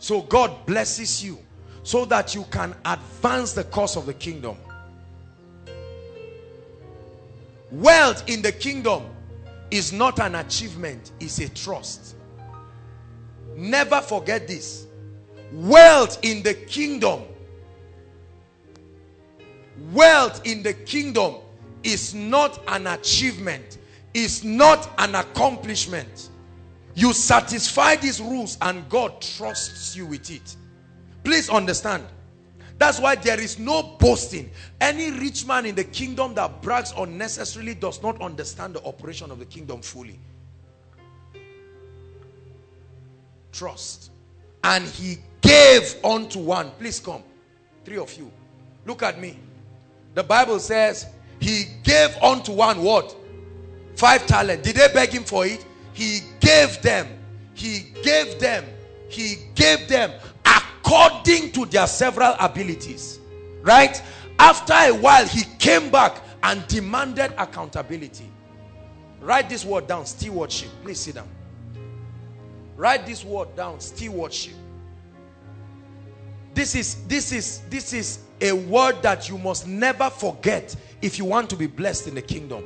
So God blesses you so that you can advance the cause of the kingdom. Wealth in the kingdom is not an achievement, it's a trust. Never forget this. Wealth in the kingdom wealth in the kingdom is not an achievement, is not an accomplishment. You satisfy these rules and God trusts you with it. Please understand. That's why there is no boasting. Any rich man in the kingdom that brags unnecessarily does not understand the operation of the kingdom fully. Trust. And he gave unto one. Please come. Three of you. Look at me. The Bible says he gave unto one what? Five talent. Did they beg him for it? He gave them. He gave them. He gave them according to their several abilities. Right? After a while, he came back and demanded accountability. Write this word down, stewardship. Please sit down. Write this word down, stewardship. This is this is this is a word that you must never forget if you want to be blessed in the kingdom.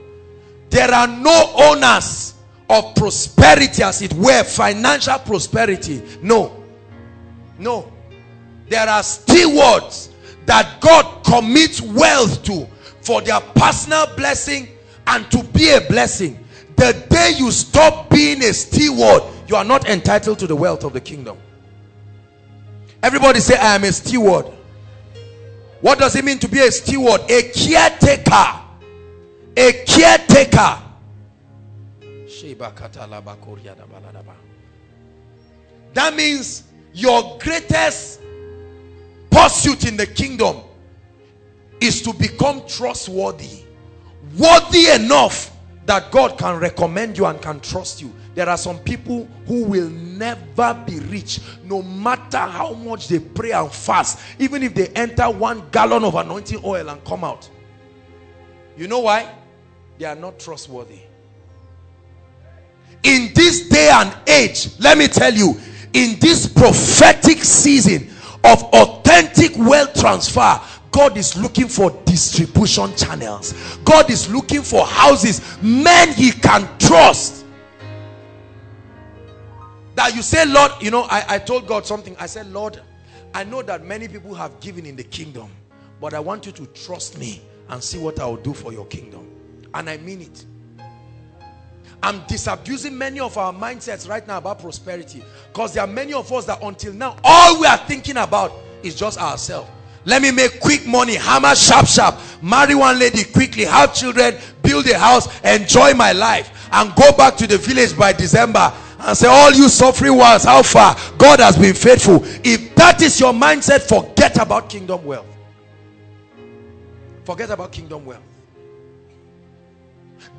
There are no owners of prosperity as it were, financial prosperity. No. No. There are stewards that God commits wealth to for their personal blessing and to be a blessing. The day you stop being a steward, you are not entitled to the wealth of the kingdom. Everybody say, I am a steward. What does it mean to be a steward? A caretaker. A caretaker. That means your greatest pursuit in the kingdom is to become trustworthy. Worthy enough that God can recommend you and can trust you. There are some people who will never be rich no matter how much they pray and fast. Even if they enter one gallon of anointing oil and come out. You know why? They are not trustworthy. In this day and age, let me tell you, in this prophetic season of authentic wealth transfer, God is looking for distribution channels. God is looking for houses, men he can trust. That you say, Lord, you know, I, I told God something. I said, Lord, I know that many people have given in the kingdom, but I want you to trust me and see what I will do for your kingdom. And I mean it. I'm disabusing many of our mindsets right now about prosperity. Because there are many of us that until now, all we are thinking about is just ourselves. Let me make quick money, hammer sharp sharp, marry one lady quickly, have children, build a house, enjoy my life and go back to the village by December and say all you suffering ones how far? God has been faithful. If that is your mindset forget about kingdom wealth. Forget about kingdom wealth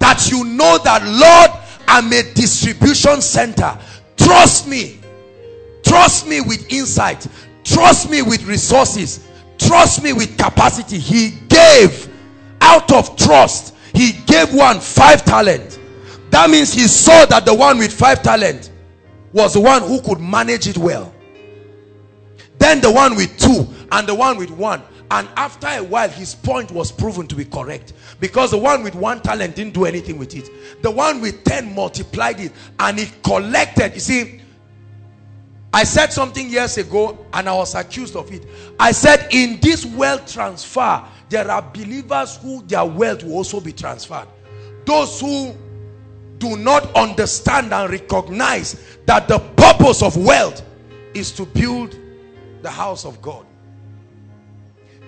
that you know that Lord I'm a distribution center. Trust me. Trust me with insight. Trust me with resources. Trust me with capacity. He gave. Out of trust he gave one five talent. That means he saw that the one with five talent was the one who could manage it well. Then the one with two and the one with one and after a while his point was proven to be correct. Because the one with one talent didn't do anything with it. The one with 10 multiplied it. And he collected. You see I said something years ago and I was accused of it. I said in this wealth transfer there are believers who their wealth will also be transferred. Those who do not understand and recognize that the purpose of wealth is to build the house of God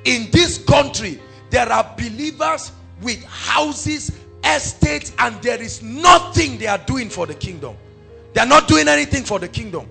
in this country there are believers with houses estates and there is nothing they are doing for the kingdom They're not doing anything for the kingdom.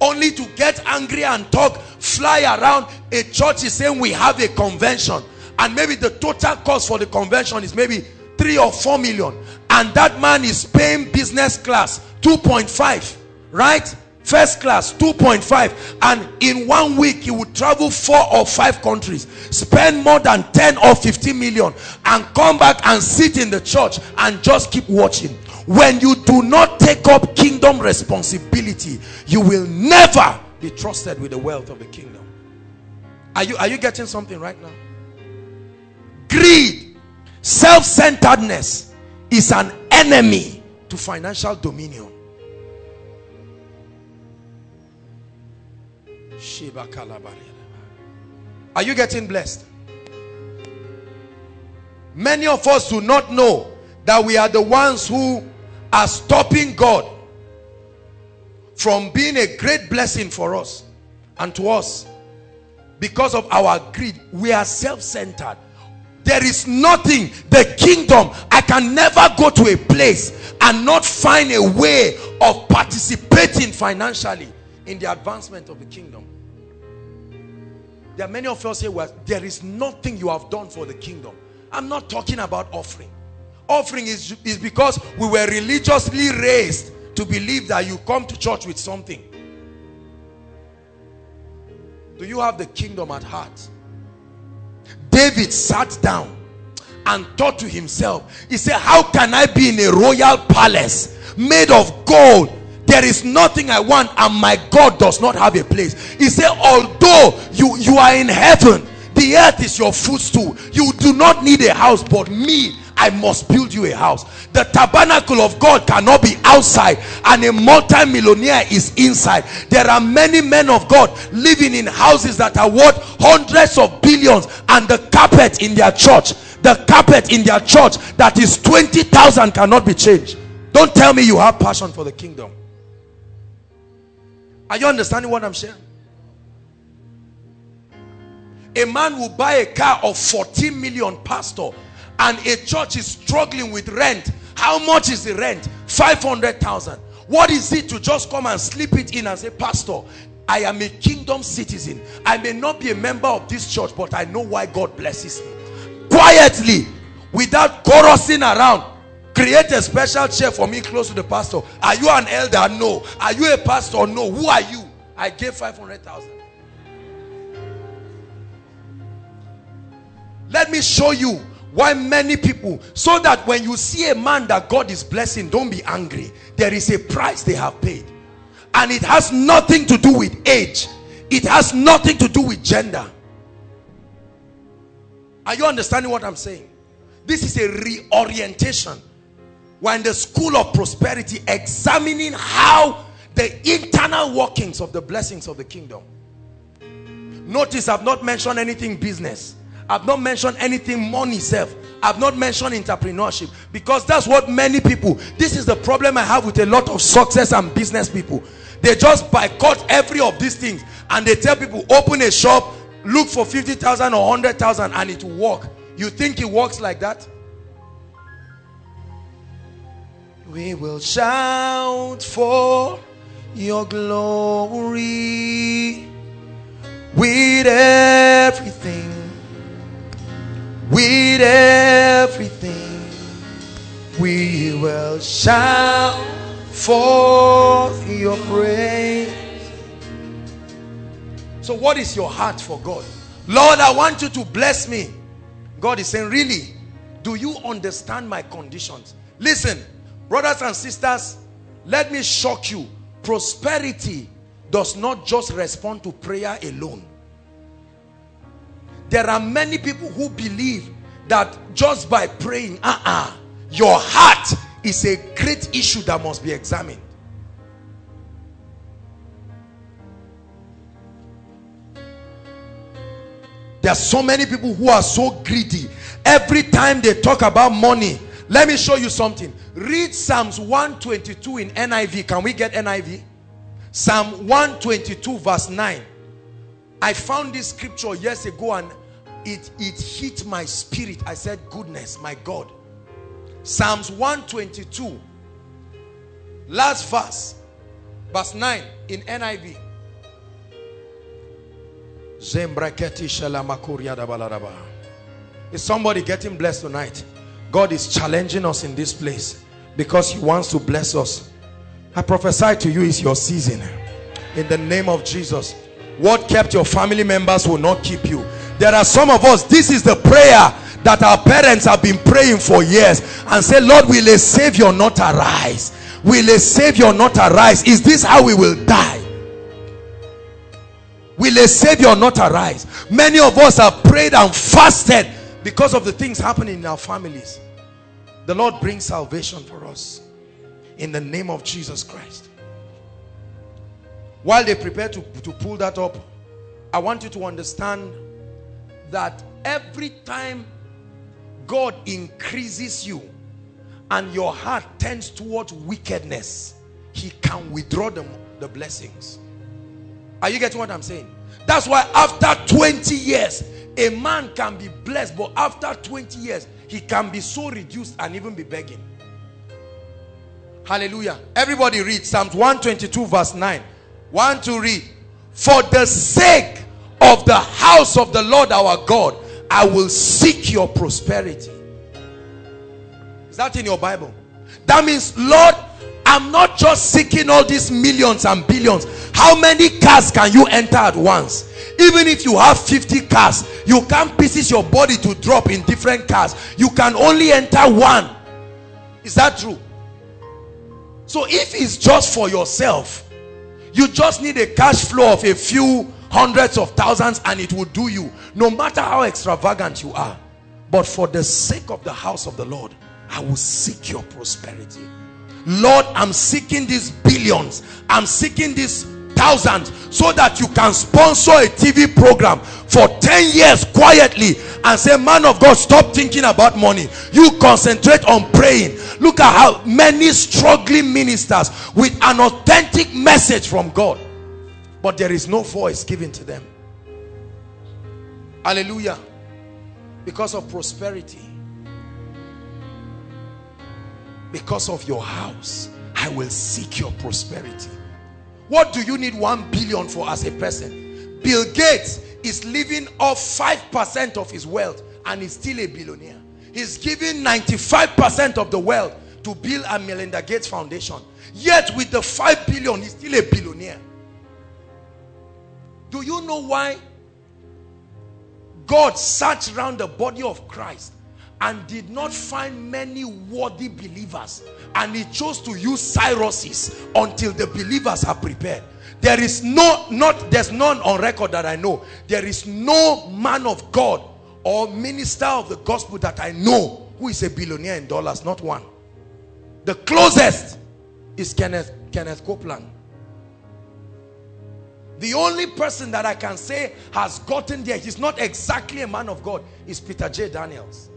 Only to get angry and talk, fly around. A church is saying we have a convention. And maybe the total cost for the convention is maybe three or four million. And that man is paying business class 2.5. Right? First class 2.5 and in one week he would travel four or five countries spend more than 10 or 15 million and come back and sit in the church and just keep watching. When you do not take up kingdom responsibility you will never be trusted with the wealth of the kingdom. Are you are you getting something right now? Greed self-centeredness is an enemy to financial dominion Are you getting blessed? Many of us do not know that we are the ones who are stopping God from being a great blessing for us and to us because of our greed. We are self-centered. There is nothing, the kingdom, I can never go to a place and not find a way of participating financially in the advancement of the kingdom. There are many of us here where there is nothing you have done for the kingdom. I'm not talking about offering. Offering is, is because we were religiously raised to believe that you come to church with something. Do you have the kingdom at heart? David sat down and thought to himself, he said, how can I be in a royal palace made of gold there is nothing I want and my God does not have a place. He said, although you, you are in heaven, the earth is your footstool. You do not need a house, but me, I must build you a house. The tabernacle of God cannot be outside and a multi-millionaire is inside. There are many men of God living in houses that are worth hundreds of billions and the carpet in their church, the carpet in their church that is 20,000 cannot be changed. Don't tell me you have passion for the kingdom. Are you understanding what I'm saying? A man will buy a car of 14 million pastor and a church is struggling with rent. How much is the rent? 500,000. What is it to just come and slip it in and say, Pastor, I am a kingdom citizen. I may not be a member of this church, but I know why God blesses me. Quietly, without chorusing around, Create a special chair for me close to the pastor. Are you an elder? No. Are you a pastor? No. Who are you? I gave 500,000. Let me show you why many people, so that when you see a man that God is blessing, don't be angry. There is a price they have paid. And it has nothing to do with age. It has nothing to do with gender. Are you understanding what I'm saying? This is a reorientation we're in the school of prosperity examining how the internal workings of the blessings of the kingdom. Notice I've not mentioned anything business. I've not mentioned anything money self. I've not mentioned entrepreneurship because that's what many people, this is the problem I have with a lot of success and business people. They just boycott every of these things and they tell people open a shop, look for 50,000 or 100,000 and it will work. You think it works like that? We will shout for your glory with everything, with everything. We will shout for your praise. So, what is your heart for God? Lord, I want you to bless me. God is saying, Really? Do you understand my conditions? Listen, Brothers and sisters, let me shock you. Prosperity does not just respond to prayer alone. There are many people who believe that just by praying, uh-uh, your heart is a great issue that must be examined. There are so many people who are so greedy. Every time they talk about money, let me show you something. Read Psalms 122 in NIV. Can we get NIV? Psalm 122 verse 9. I found this scripture years ago and it, it hit my spirit. I said, goodness, my God. Psalms 122. Last verse. Verse 9 in NIV. Is somebody getting blessed tonight? God is challenging us in this place because he wants to bless us. I prophesy to you is your season. In the name of Jesus. What kept your family members will not keep you. There are some of us, this is the prayer that our parents have been praying for years and say, Lord, will a savior not arise? Will a savior not arise? Is this how we will die? Will a savior not arise? Many of us have prayed and fasted because of the things happening in our families. The Lord brings salvation for us in the name of Jesus Christ. While they prepare to, to pull that up, I want you to understand that every time God increases you and your heart tends towards wickedness, he can withdraw the, the blessings. Are you getting what I'm saying? That's why after 20 years, a man can be blessed, but after 20 years, he can be so reduced and even be begging. Hallelujah. Everybody read Psalms 122 verse 9. One to read. For the sake of the house of the Lord our God, I will seek your prosperity. Is that in your Bible? That means, Lord, I'm not just seeking all these millions and billions. How many cars can you enter at once? Even if you have 50 cars, you can't pieces your body to drop in different cars. You can only enter one. Is that true? So if it's just for yourself, you just need a cash flow of a few hundreds of thousands and it will do you. No matter how extravagant you are. But for the sake of the house of the Lord, I will seek your prosperity. Lord, I'm seeking these billions. I'm seeking these thousands so that you can sponsor a TV program for 10 years quietly and say, man of God, stop thinking about money. You concentrate on praying. Look at how many struggling ministers with an authentic message from God. But there is no voice given to them. Hallelujah. Because of prosperity. Because of your house. I will seek your prosperity. What do you need 1 billion for as a person? Bill Gates is living off 5% of his wealth and he's still a billionaire. He's giving 95% of the wealth to Bill and Melinda Gates Foundation. Yet with the 5 billion, he's still a billionaire. Do you know why God searched around the body of Christ and did not find many worthy believers. And he chose to use Cyruses until the believers are prepared. There is no not there's none on record that I know. There is no man of God or minister of the gospel that I know who is a billionaire in dollars not one. The closest is Kenneth Kenneth Copeland. The only person that I can say has gotten there he's not exactly a man of God is Peter J. Daniels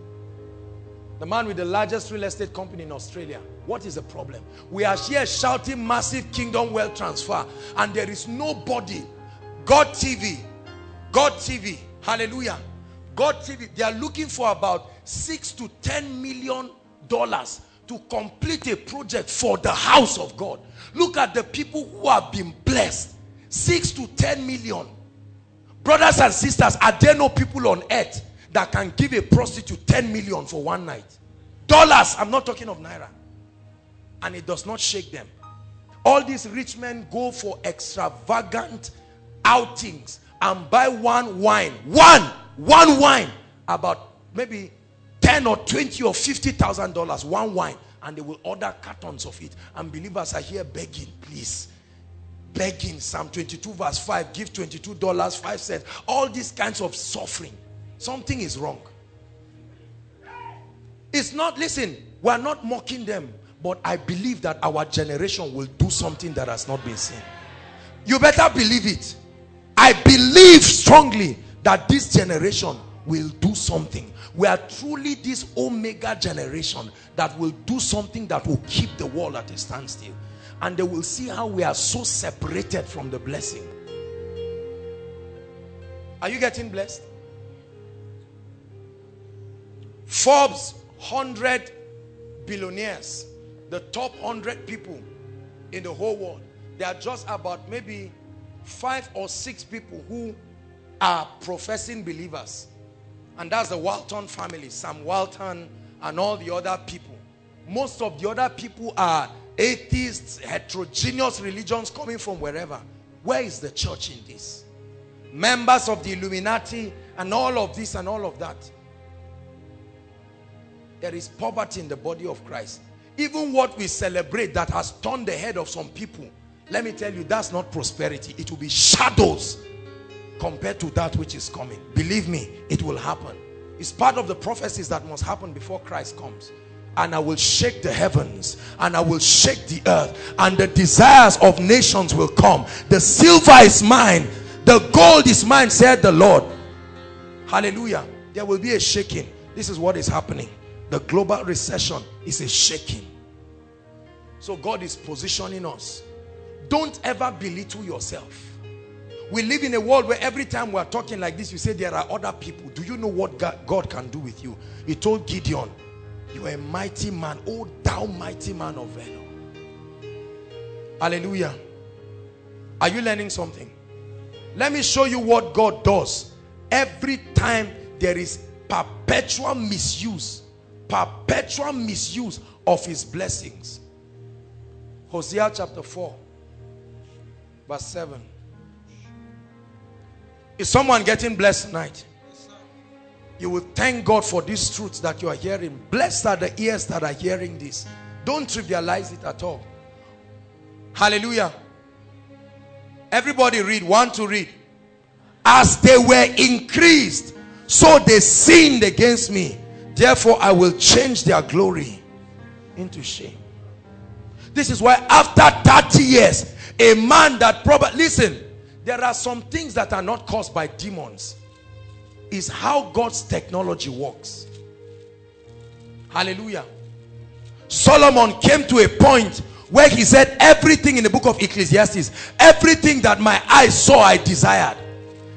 the man with the largest real estate company in Australia. What is the problem? We are here shouting massive kingdom wealth transfer and there is nobody. God TV, God TV, hallelujah. God TV, they are looking for about six to 10 million dollars to complete a project for the house of God. Look at the people who have been blessed. Six to 10 million. Brothers and sisters, are there no people on earth that can give a prostitute 10 million for one night. Dollars, I'm not talking of Naira. And it does not shake them. All these rich men go for extravagant outings and buy one wine. One, one wine. About maybe 10 or 20 or 50,000 dollars. One wine. And they will order cartons of it. And believers are here begging, please begging psalm 22 verse 5 give 22 dollars 5 cents all these kinds of suffering Something is wrong. It's not, listen, we're not mocking them, but I believe that our generation will do something that has not been seen. You better believe it. I believe strongly that this generation will do something. We are truly this omega generation that will do something that will keep the world at a standstill. And they will see how we are so separated from the blessing. Are you getting blessed? Forbes 100 billionaires, the top 100 people. in the whole world. There are just about maybe five or six people who are professing believers. And that's the Walton family, Sam Walton and all the other people. Most of the other people are atheists, heterogeneous religions coming from wherever. Where is the church in this? Members of the Illuminati and all of this and all of that. There is poverty in the body of Christ. Even what we celebrate that has turned the head of some people, let me tell you, that's not prosperity. It will be shadows compared to that which is coming. Believe me, it will happen. It's part of the prophecies that must happen before Christ comes. And I will shake the heavens and I will shake the earth and the desires of nations will come. The silver is mine. The gold is mine, said the Lord. Hallelujah. There will be a shaking. This is what is happening. The global recession is a shaking. So God is positioning us. Don't ever belittle yourself. We live in a world where every time we're talking like this, you say there are other people. Do you know what God, can do with you? He told Gideon, you are a mighty man. Oh, thou mighty man of valor. Hallelujah. Are you learning something? Let me show you what God does. Every time there is perpetual misuse, perpetual misuse of his blessings. Hosea chapter 4, verse 7. Is someone getting blessed tonight? You will thank God for these truths that you are hearing. Blessed are the ears that are hearing this. Don't trivialize it at all. Hallelujah. Everybody read. One to read. As they were increased, so they sinned against me. Therefore, I will change their glory into shame. This is why after 30 years, a man that probably, listen, there are some things that are not caused by demons. Is how God's technology works. Hallelujah. Solomon came to a point where he said everything in the book of Ecclesiastes, everything that my eyes saw, I desired.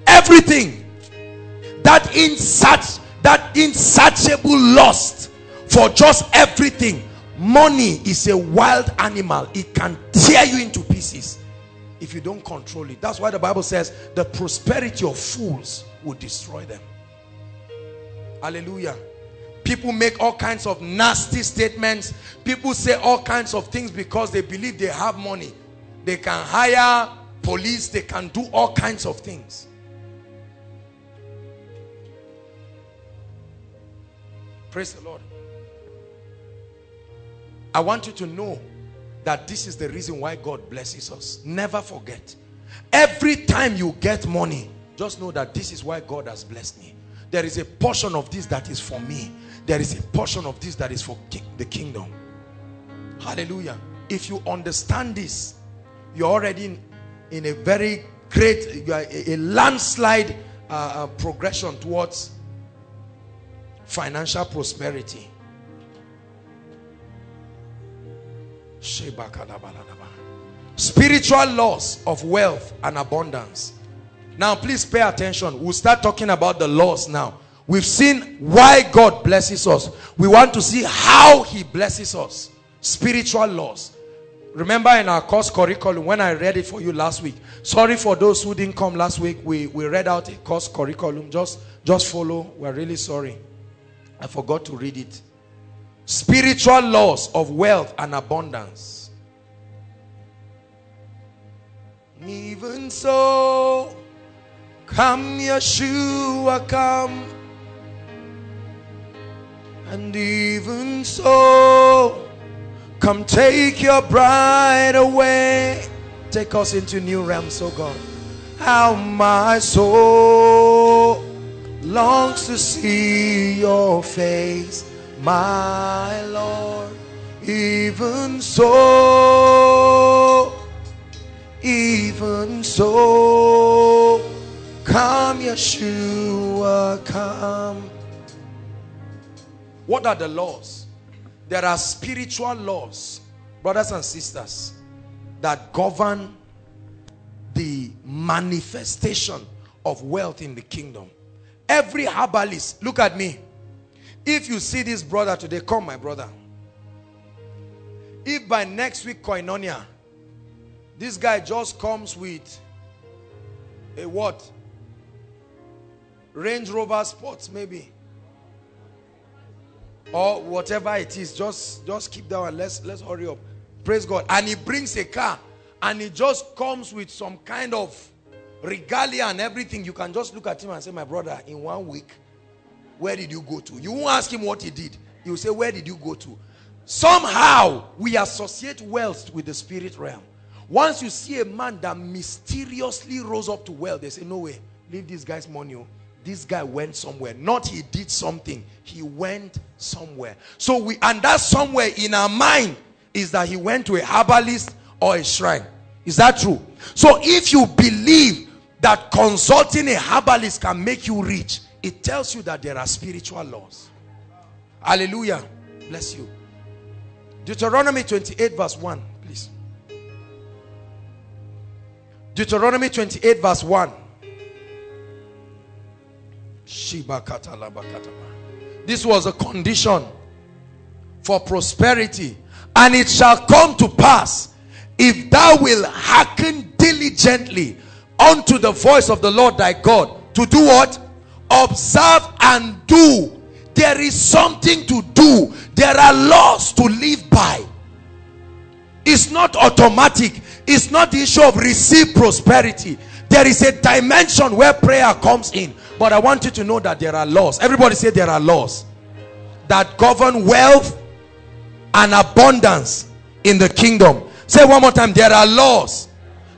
Everything. That insat that insatiable lust for just everything. Money is a wild animal. It can tear you into pieces if you don't control it. That's why the Bible says the prosperity of fools will destroy them. Hallelujah. People make all kinds of nasty statements. People say all kinds of things because they believe they have money. They can hire police. They can do all kinds of things. Praise the Lord. I want you to know that this is the reason why God blesses us. Never forget. Every time you get money, just know that this is why God has blessed me. There is a portion of this that is for me. There is a portion of this that is for the kingdom. Hallelujah. If you understand this, you're already in, in a very great, you are a, a landslide uh, uh, progression towards financial prosperity. Spiritual laws of wealth and abundance. Now, please pay attention. We'll start talking about the laws now. We've seen why God blesses us. We want to see how he blesses us. Spiritual laws. Remember in our course curriculum, when I read it for you last week. Sorry for those who didn't come last week. We, we read out a course curriculum. Just, just follow. We're really sorry. I forgot to read it. Spiritual laws of wealth and abundance. Even so come Yeshua come. And even so come take your bride away. Take us into new realms oh God. How my soul longs to see your face my Lord. Even so, even so, come Yeshua, come. What are the laws? There are spiritual laws, brothers and sisters, that govern the manifestation of wealth in the kingdom. Every herbalist, look at me. If you see this brother today, come my brother. If by next week koinonia, This guy just comes with a what? Range Rover Sports maybe. Or whatever it is. Just, just keep that one. Let's, let's hurry up. Praise God. And he brings a car. And he just comes with some kind of regalia and everything. You can just look at him and say, my brother, in one week, where did you go to? You won't ask him what he did. You say, where did you go to? Somehow, we associate wealth with the spirit realm. Once you see a man that mysteriously rose up to wealth, they say, no way, leave this guy's money. Oh. This guy went somewhere. Not he did something. He went somewhere. So we, and that somewhere in our mind is that he went to a herbalist or a shrine. Is that true? So if you believe that consulting a herbalist can make you rich, it tells you that there are spiritual laws. Hallelujah. Bless you. Deuteronomy 28 verse 1, please. Deuteronomy 28 verse 1. This was a condition for prosperity. And it shall come to pass if thou will hearken diligently unto the voice of the Lord thy God to do what? Observe and do. There is something to do. There are laws to live by. It's not automatic. It's not the issue of receive prosperity. There is a dimension where prayer comes in. But I want you to know that there are laws. Everybody say there are laws that govern wealth and abundance in the kingdom. Say one more time. There are laws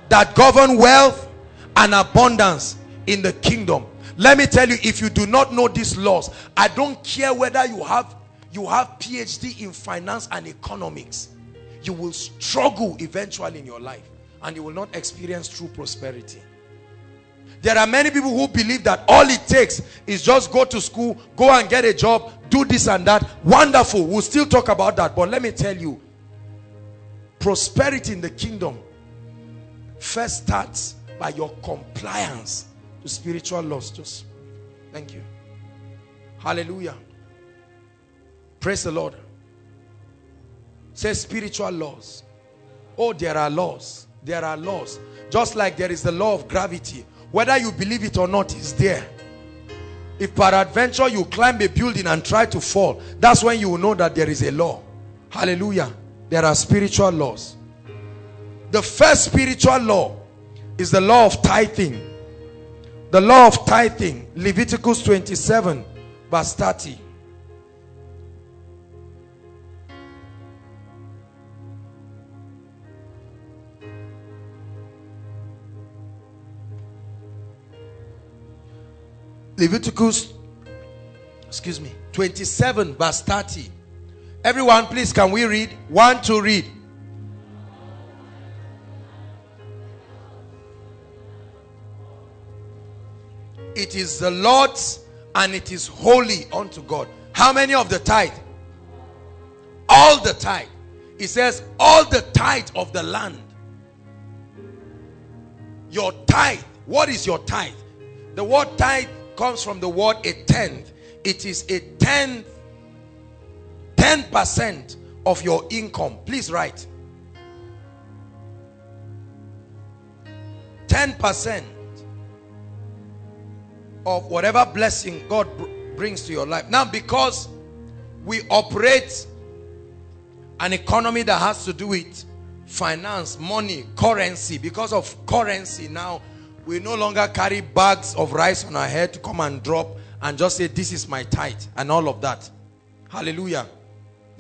that govern wealth and abundance in the kingdom. Let me tell you, if you do not know these laws, I don't care whether you have you have PhD in finance and economics. You will struggle eventually in your life and you will not experience true prosperity. There are many people who believe that all it takes is just go to school, go and get a job, do this and that. Wonderful. We'll still talk about that. But let me tell you, prosperity in the kingdom first starts by your compliance to spiritual laws. Just thank you. Hallelujah. Praise the Lord. Say spiritual laws. Oh, there are laws. There are laws. Just like there is the law of gravity. Whether you believe it or not is there. If peradventure you climb a building and try to fall, that's when you will know that there is a law. Hallelujah. There are spiritual laws. The first spiritual law is the law of tithing. The law of tithing, Leviticus 27 verse 30. Leviticus, excuse me, 27 verse 30. Everyone, please, can we read? One to read. It is the Lord's and it is holy unto God. How many of the tithe? All the tithe. He says, all the tithe of the land. Your tithe. What is your tithe? The word tithe comes from the word a tenth. It is a tenth 10% of your income. Please write. 10% of whatever blessing God brings to your life. Now, because we operate an economy that has to do with finance, money, currency, because of currency now, we no longer carry bags of rice on our head to come and drop and just say, this is my tithe and all of that. Hallelujah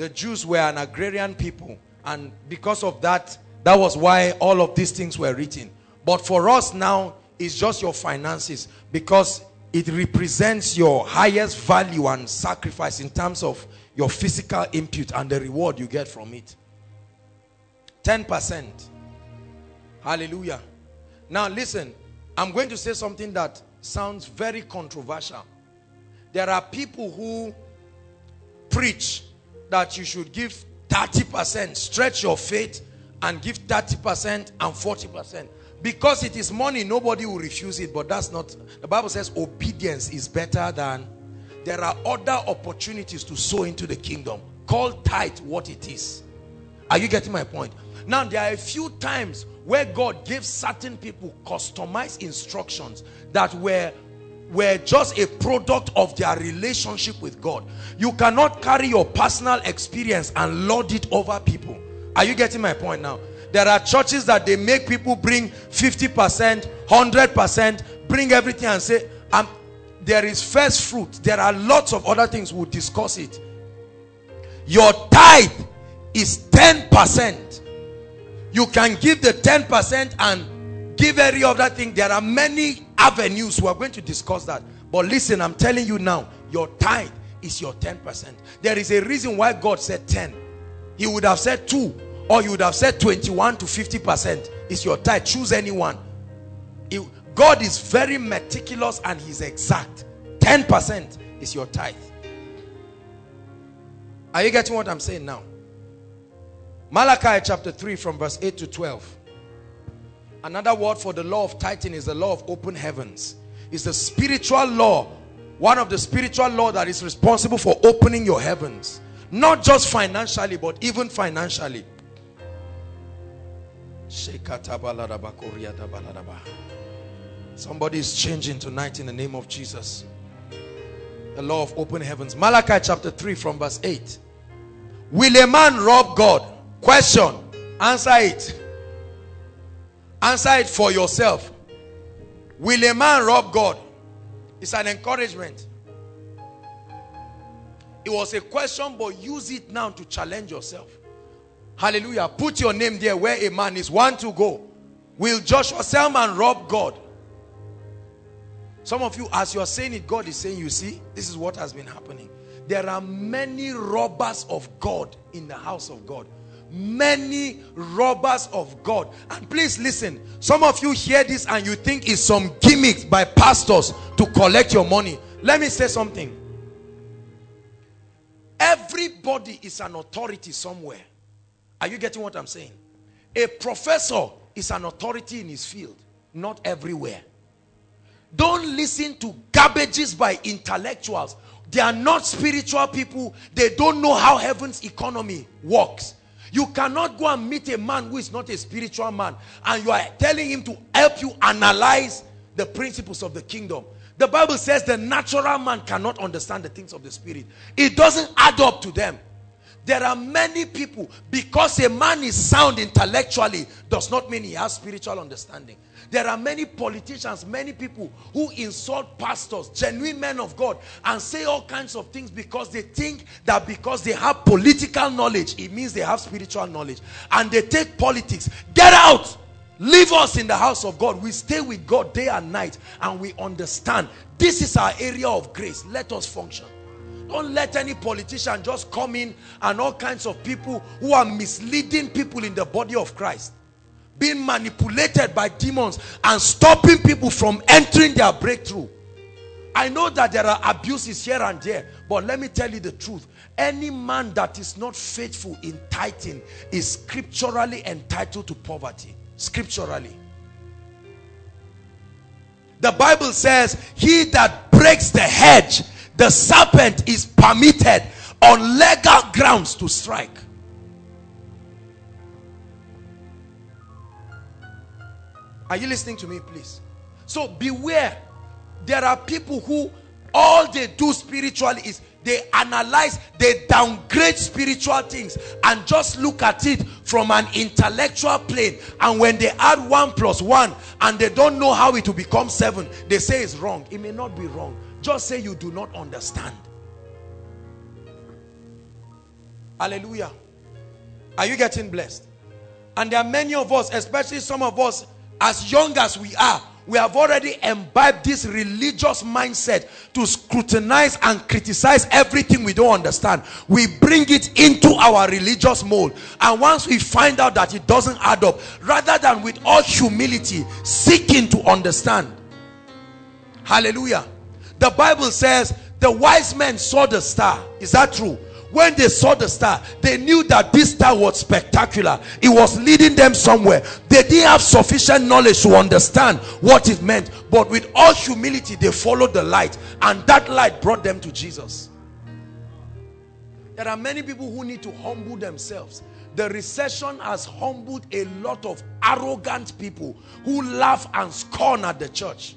the Jews were an agrarian people and because of that that was why all of these things were written but for us now it's just your finances because it represents your highest value and sacrifice in terms of your physical input and the reward you get from it. 10% hallelujah. Now listen I'm going to say something that sounds very controversial. There are people who preach that you should give 30%, stretch your faith and give 30% and 40%. Because it is money, nobody will refuse it, but that's not, the Bible says obedience is better than, there are other opportunities to sow into the kingdom. Call tithe what it is. Are you getting my point? Now, there are a few times where God gave certain people customized instructions that were were just a product of their relationship with God. You cannot carry your personal experience and lord it over people. Are you getting my point now? There are churches that they make people bring 50%, 100%, bring everything and say, um, there is first fruit. There are lots of other things. We'll discuss it. Your tithe is 10%. You can give the 10% and give every other thing. There are many avenues. We are going to discuss that. But listen, I'm telling you now, your tithe is your 10%. There is a reason why God said 10. He would have said 2 or you would have said 21 to 50% is your tithe. Choose anyone. God is very meticulous and he's exact. 10% is your tithe. Are you getting what I'm saying now? Malachi chapter 3 from verse 8 to 12. Another word for the law of tithing is the law of open heavens. It's the spiritual law, one of the spiritual law that is responsible for opening your heavens. Not just financially, but even financially. Somebody is changing tonight in the name of Jesus. The law of open heavens. Malachi chapter 3 from verse 8. Will a man rob God? Question. Answer it. Answer it for yourself. Will a man rob God? It's an encouragement. It was a question, but use it now to challenge yourself. Hallelujah. Put your name there where a man is. One to go. Will Joshua Selman rob God? Some of you, as you are saying it, God is saying, you see, this is what has been happening. There are many robbers of God in the house of God many robbers of God. And please listen, some of you hear this and you think it's some gimmick by pastors to collect your money. Let me say something. Everybody is an authority somewhere. Are you getting what I'm saying? A professor is an authority in his field, not everywhere. Don't listen to garbages by intellectuals. They are not spiritual people. They don't know how heaven's economy works. You cannot go and meet a man who is not a spiritual man and you are telling him to help you analyze the principles of the kingdom. The Bible says the natural man cannot understand the things of the spirit. It doesn't add up to them. There are many people, because a man is sound intellectually, does not mean he has spiritual understanding. There are many politicians, many people who insult pastors, genuine men of God, and say all kinds of things because they think that because they have political knowledge, it means they have spiritual knowledge. And they take politics. Get out! Leave us in the house of God. We stay with God day and night and we understand this is our area of grace. Let us function. Don't let any politician just come in and all kinds of people who are misleading people in the body of Christ being manipulated by demons and stopping people from entering their breakthrough. I know that there are abuses here and there, but let me tell you the truth. Any man that is not faithful in tithing is scripturally entitled to poverty. Scripturally. The Bible says, he that breaks the hedge, the serpent is permitted on legal grounds to strike. Are you listening to me, please? So beware. There are people who all they do spiritually is they analyze, they downgrade spiritual things and just look at it from an intellectual plane. And when they add one plus one and they don't know how it will become seven, they say it's wrong. It may not be wrong. Just say you do not understand. Hallelujah. Are you getting blessed? And there are many of us, especially some of us as young as we are, we have already imbibed this religious mindset to scrutinize and criticize everything we don't understand. We bring it into our religious mold. And once we find out that it doesn't add up, rather than with all humility, seeking to understand. Hallelujah. The Bible says the wise men saw the star. Is that true? when they saw the star they knew that this star was spectacular it was leading them somewhere they didn't have sufficient knowledge to understand what it meant but with all humility they followed the light and that light brought them to jesus there are many people who need to humble themselves The recession has humbled a lot of arrogant people who laugh and scorn at the church.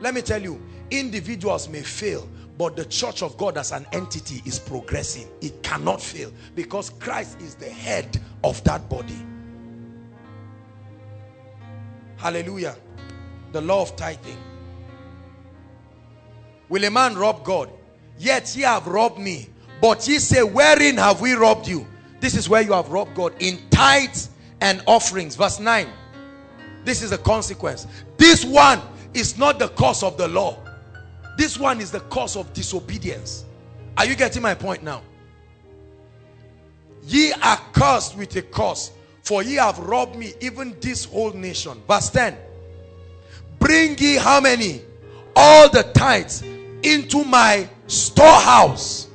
Let me tell you, individuals may fail, but the church of God as an entity is progressing. It cannot fail because Christ is the head of that body. Hallelujah. The law of tithing. Will a man rob God? Yet ye have robbed me. But ye say, wherein have we robbed you? This is where you have robbed God. In tithes and offerings. Verse 9. This is the consequence. This one is not the cause of the law. This one is the cause of disobedience. Are you getting my point now? Ye are cursed with a curse, for ye have robbed me, even this whole nation. Verse 10. Bring ye how many? All the tithes into my storehouse,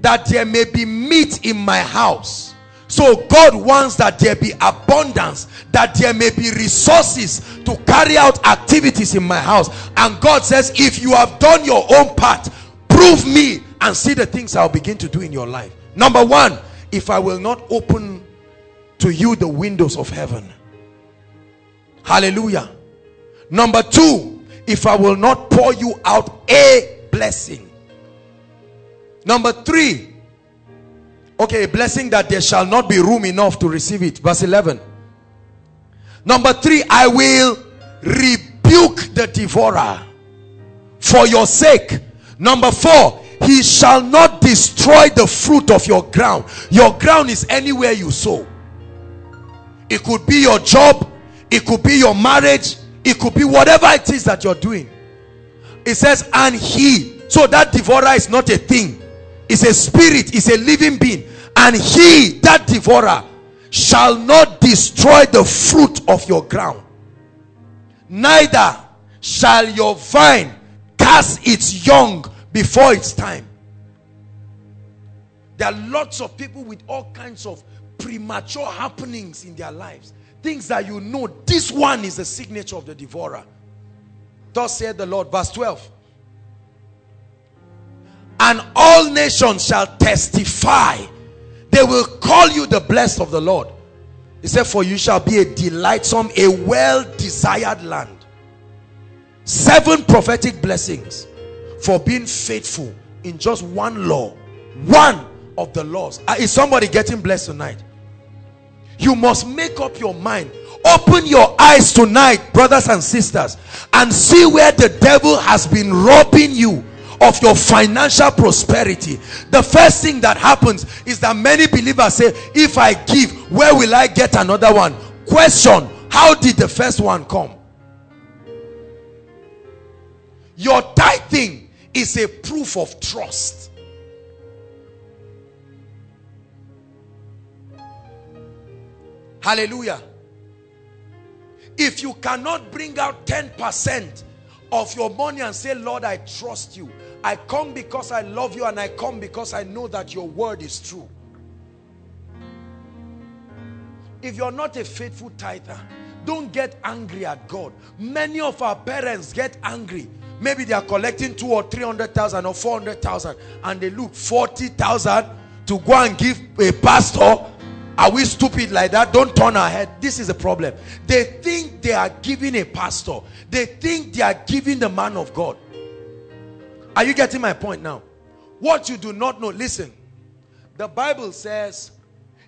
that there may be meat in my house. So God wants that there be abundance, that there may be resources to carry out activities in my house. And God says, if you have done your own part, prove me and see the things I'll begin to do in your life. Number one, if I will not open to you the windows of heaven. Hallelujah. Number two, if I will not pour you out a blessing. Number three, Okay, a blessing that there shall not be room enough to receive it. Verse 11. Number three, I will rebuke the devourer for your sake. Number four, he shall not destroy the fruit of your ground. Your ground is anywhere you sow. It could be your job. It could be your marriage. It could be whatever it is that you're doing. It says, and he. So that devourer is not a thing. It's a spirit. is a living being and he that devourer shall not destroy the fruit of your ground. Neither shall your vine cast its young before its time. There are lots of people with all kinds of premature happenings in their lives. Things that you know this one is the signature of the devourer. Thus said the lord verse 12 and all nations shall testify they will call you the blessed of the Lord. He said, for you shall be a delightsome, a well-desired land. Seven prophetic blessings for being faithful in just one law. One of the laws. Uh, is somebody getting blessed tonight? You must make up your mind. Open your eyes tonight, brothers and sisters, and see where the devil has been robbing you of your financial prosperity. The first thing that happens is that many believers say if i give where will i get another one? Question how did the first one come? Your tithing is a proof of trust. Hallelujah. If you cannot bring out 10 percent of your money and say lord i trust you I come because I love you and I come because I know that your word is true. If you're not a faithful tither, don't get angry at God. Many of our parents get angry. Maybe they are collecting two or three hundred thousand or four hundred thousand and they look forty thousand to go and give a pastor. Are we stupid like that? Don't turn our head. This is a problem. They think they are giving a pastor. They think they are giving the man of God. Are you getting my point now? What you do not know, listen. The Bible says,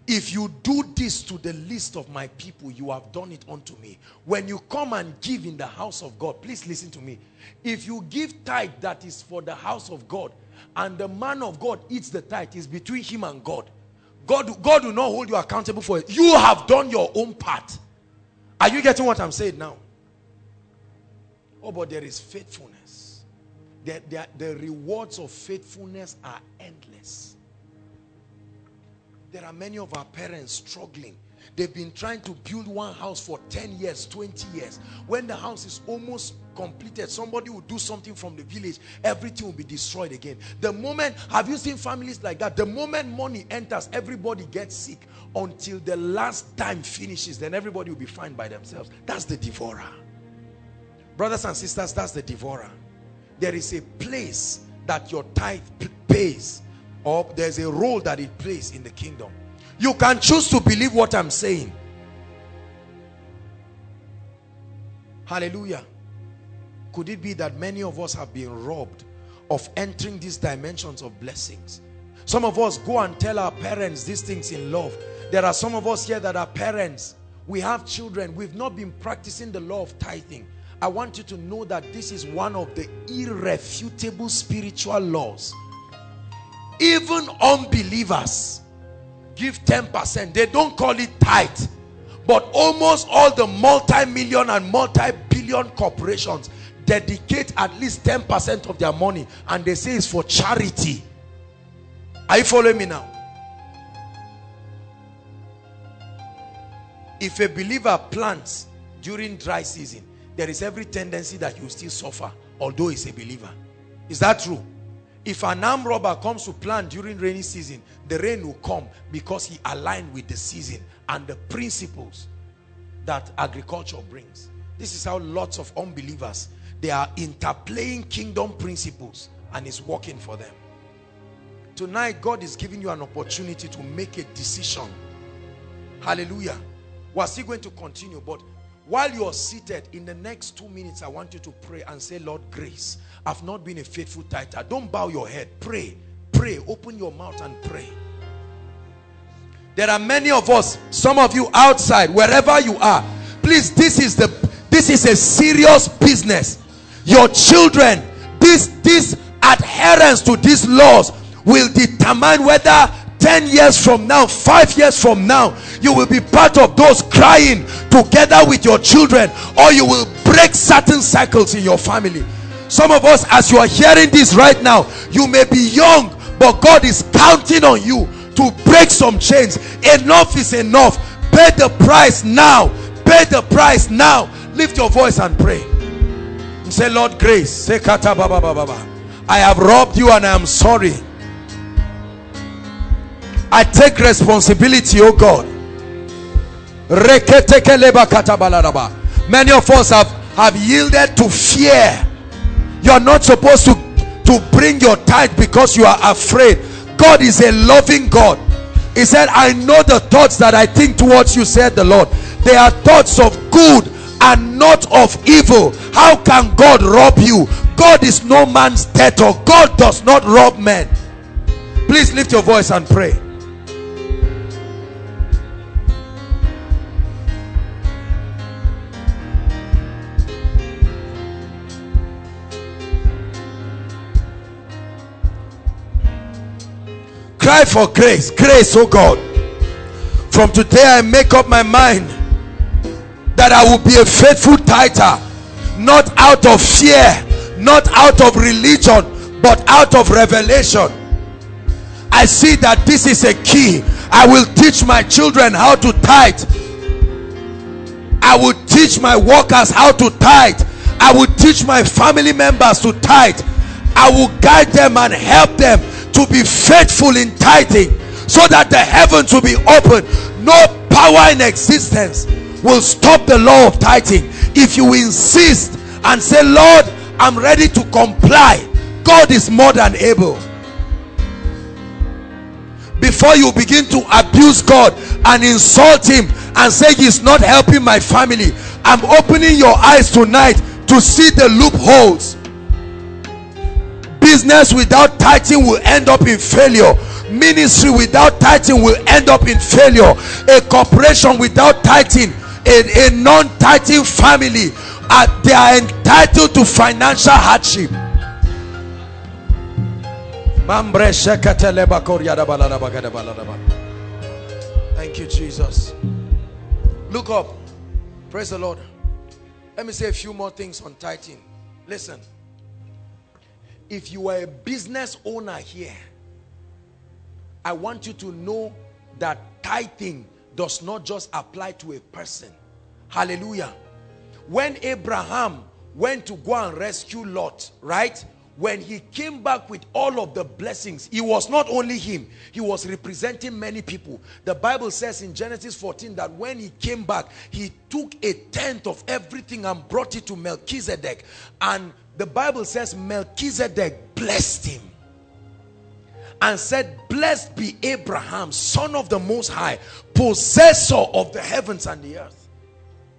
if you do this to the least of my people, you have done it unto me. When you come and give in the house of God, please listen to me. If you give tithe that is for the house of God, and the man of God eats the tithe, is between him and God. God, God will not hold you accountable for it. You have done your own part. Are you getting what I'm saying now? Oh, but there is faithfulness the, the, the rewards of faithfulness are endless. There are many of our parents struggling. They've been trying to build one house for 10 years, 20 years. When the house is almost completed, somebody will do something from the village, everything will be destroyed again. The moment, have you seen families like that? The moment money enters, everybody gets sick until the last time finishes, then everybody will be fine by themselves. That's the devourer. Brothers and sisters, that's the devourer there is a place that your tithe pays or there's a role that it plays in the kingdom You can choose to believe what I'm saying. Hallelujah. Could it be that many of us have been robbed of entering these dimensions of blessings? Some of us go and tell our parents these things in love. There are some of us here that are parents. We have children. We've not been practicing the law of tithing. I want you to know that this is one of the irrefutable spiritual laws. Even unbelievers give 10%. They don't call it tithe. But almost all the multi-million and multi-billion corporations dedicate at least 10% of their money and they say it's for charity. Are you following me now? If a believer plants during dry season, there is every tendency that you still suffer, although he's a believer. Is that true? If an armed robber comes to plant during rainy season, the rain will come because he aligned with the season and the principles that agriculture brings. This is how lots of unbelievers, they are interplaying kingdom principles and it's working for them. Tonight, God is giving you an opportunity to make a decision. Hallelujah. We're still going to continue, but while you're seated, in the next two minutes, I want you to pray and say, Lord, grace. I've not been a faithful tither. Don't bow your head. Pray. Pray. Open your mouth and pray. There are many of us, some of you outside, wherever you are. Please, this is the this is a serious business. Your children, this this adherence to these laws will determine whether 10 years from now, 5 years from now, you will be part of those crying together with your children or you will break certain cycles in your family. Some of us, as you are hearing this right now, you may be young, but God is counting on you to break some chains. Enough is enough. Pay the price now. Pay the price now. Lift your voice and pray. Say, Lord, grace. Say, Kata Baba. I have robbed you and I am sorry. I take responsibility, oh God. Many of us have, have yielded to fear. You are not supposed to, to bring your tithe because you are afraid. God is a loving God. He said, I know the thoughts that I think towards you, said the Lord. They are thoughts of good and not of evil. How can God rob you? God is no man's debtor. God does not rob men. Please lift your voice and pray. Cry for grace. Grace, oh God. From today, I make up my mind that I will be a faithful tither, not out of fear, not out of religion, but out of revelation. I see that this is a key. I will teach my children how to tithe. I will teach my workers how to tithe. I will teach my family members to tithe. I will guide them and help them to be faithful in tithing so that the heavens will be open. No power in existence will stop the law of tithing. If you insist and say lord i'm ready to comply god is more than able. Before you begin to abuse god and insult him and say he's not helping my family i'm opening your eyes tonight to see the loopholes business without tithing will end up in failure. Ministry without tithing will end up in failure. A corporation without tithing a, a non-tithing family uh, they are entitled to financial hardship. Thank you jesus. Look up. Praise the lord. Let me say a few more things on tithing. Listen if you are a business owner here I want you to know that tithing does not just apply to a person. Hallelujah. When Abraham went to go and rescue Lot right when he came back with all of the blessings it was not only him he was representing many people the bible says in genesis 14 that when he came back he took a tenth of everything and brought it to melchizedek and the Bible says Melchizedek blessed him. and said, Blessed be Abraham, son of the Most High, possessor of the heavens and the earth.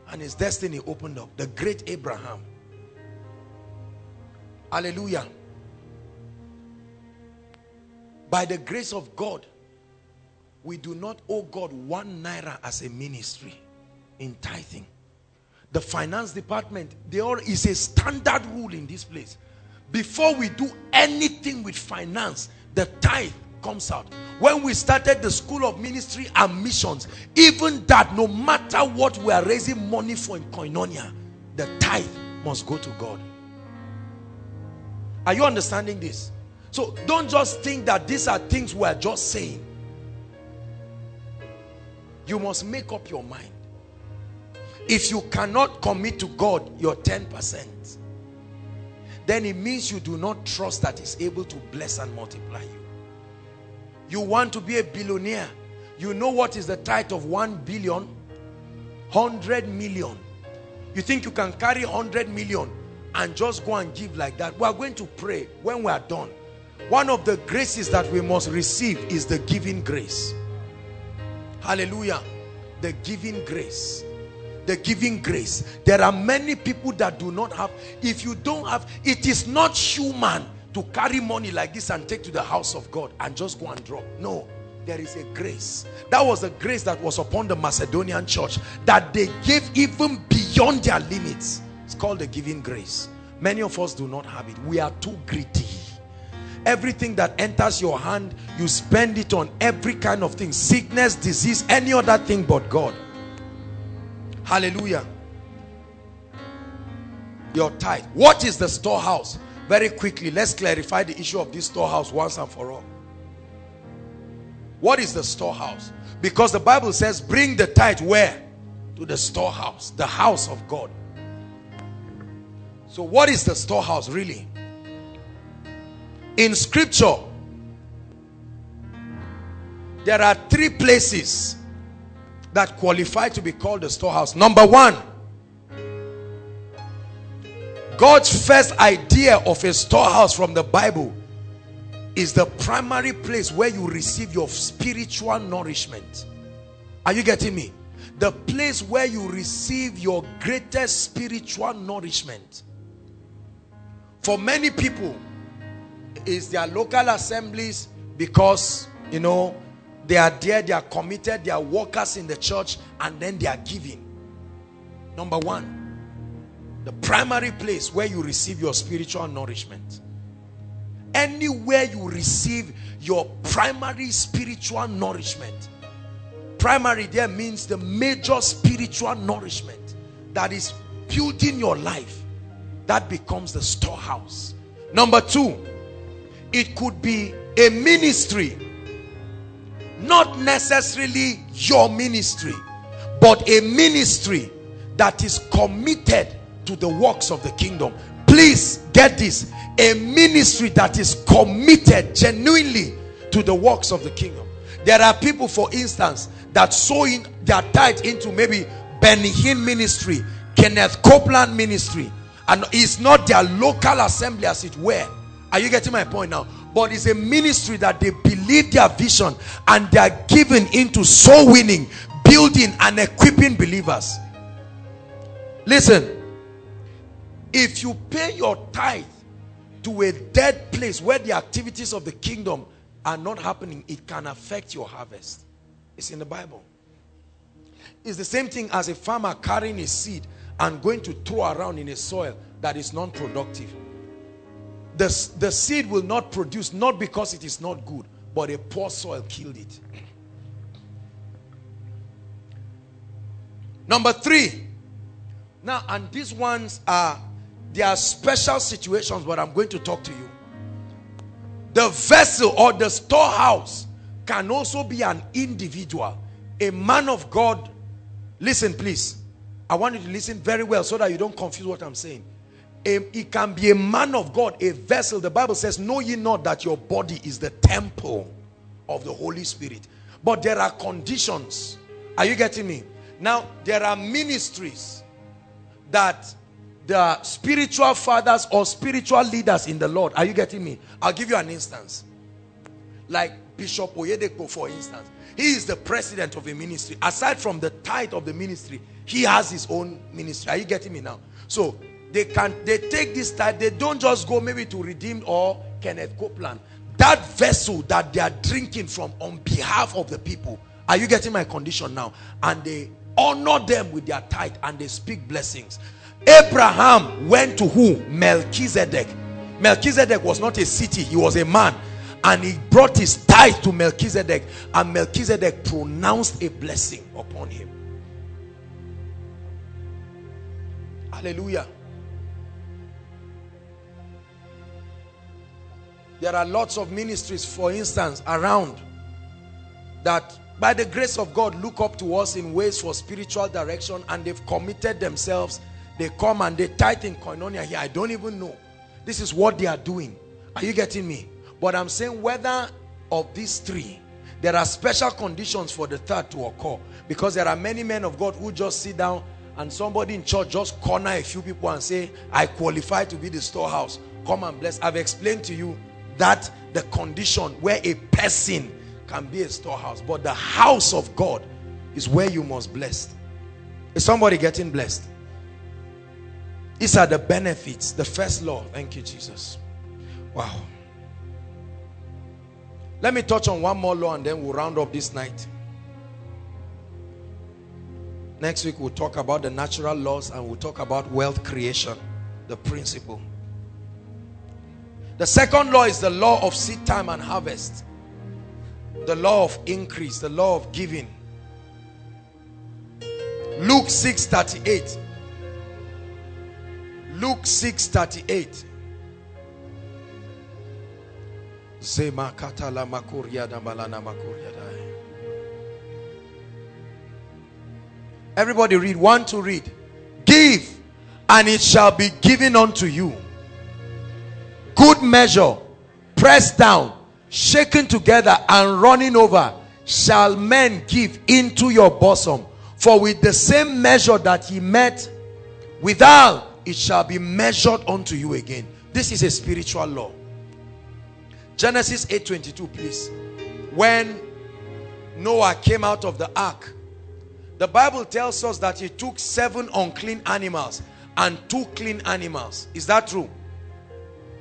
And his destiny opened up. The great Abraham. Hallelujah. By the grace of God, we do not owe God one naira as a ministry in tithing. The finance department, they all is a standard rule in this place. Before we do anything with finance, the tithe comes out. When we started the school of ministry and missions, even that, no matter what we are raising money for in koinonia, the tithe must go to God. Are you understanding this? So don't just think that these are things we are just saying. You must make up your mind. If you cannot commit to God your 10%, then it means you do not trust that he's able to bless and multiply you. You want to be a billionaire. You know what is the tithe of 1 billion? 100 million. You think you can carry 100 million and just go and give like that? We are going to pray when we are done. One of the graces that we must receive is the giving grace. Hallelujah. The giving grace the giving grace. There are many people that do not have. If you don't have, it is not human to carry money like this and take to the house of God and just go and drop. No, there is a grace. That was the grace that was upon the Macedonian church that they gave even beyond their limits. Called the giving grace. Many of us do not have it. We are too greedy. Everything that enters your hand, you spend it on every kind of thing. Sickness, disease, any other thing but God. Hallelujah. Your tithe. What is the storehouse? Very quickly, let's clarify the issue of this storehouse once and for all. What is the storehouse? Because the Bible says, bring the tithe where? To the storehouse, the house of God. So what is the storehouse really? In scripture, there are three places that qualify to be called the storehouse. Number one, God's first idea of a storehouse from the Bible is the primary place where you receive your spiritual nourishment. Are you getting me? The place where you receive your greatest spiritual nourishment. For many people, is their local assemblies because, you know, they are there, they are committed, they are workers in the church, and then they are giving. Number one, the primary place where you receive your spiritual nourishment. Anywhere you receive your primary spiritual nourishment. Primary there means the major spiritual nourishment that is building your life. That becomes the storehouse. Number two, it could be a ministry. Not necessarily your ministry but a ministry that is committed to the works of the kingdom. Please get this. A ministry that is committed genuinely to the works of the kingdom. There are people for instance that sow in their tithe into maybe Benny Hinn ministry Kenneth Copeland ministry and it's not their local assembly as it were. Are you getting my point now? But it's a ministry that they believe their vision and they are given into soul winning building and equipping believers. Listen if you pay your tithe to a dead place where the activities of the kingdom are not happening it can affect your harvest. It's in the bible. It's the same thing as a farmer carrying a seed and going to throw around in a soil that is non-productive. The, the seed will not produce not because it is not good but a poor soil killed it. Number three. Now and these ones are there are special situations but i'm going to talk to you. The vessel or the storehouse can also be an individual a man of god. Listen please i want you to listen very well so that you don't confuse what i'm saying it can be a man of God, a vessel. The Bible says, know ye not that your body is the temple of the Holy Spirit. But there are conditions. Are you getting me? Now, there are ministries that the spiritual fathers or spiritual leaders in the Lord, are you getting me? I'll give you an instance. like Bishop Oyedepo, for instance. He is the president of a ministry. Aside from the tithe of the ministry, he has his own ministry. Are you getting me now? So they can they take this tithe, they don't just go maybe to redeem or Kenneth Copeland. That vessel that they are drinking from on behalf of the people. Are you getting my condition now? And they honor them with their tithe and they speak blessings. Abraham went to who? Melchizedek. Melchizedek was not a city, he was a man. And he brought his tithe to Melchizedek, and Melchizedek pronounced a blessing upon him. Hallelujah. There are lots of ministries, for instance, around that by the grace of God look up to us in ways for spiritual direction and they've committed themselves. They come and they tithe in koinonia here. I don't even know. This is what they are doing. Are you getting me? But I'm saying whether of these three, there are special conditions for the third to occur. Because there are many men of God who just sit down and somebody in church just corner a few people and say, I qualify to be the storehouse. Come and bless. I've explained to you that the condition where a person can be a storehouse but the house of God is where you must bless is somebody getting blessed these are the benefits the first law thank you Jesus wow let me touch on one more law and then we'll round up this night next week we'll talk about the natural laws and we'll talk about wealth creation the principle the second law is the law of seed time and harvest. The law of increase, the law of giving. Luke 6 38. Luke 6 38. Everybody read. One to read. Give, and it shall be given unto you good measure pressed down shaken together and running over shall men give into your bosom for with the same measure that he met withal it shall be measured unto you again this is a spiritual law genesis 8:22 please when noah came out of the ark the bible tells us that he took seven unclean animals and two clean animals is that true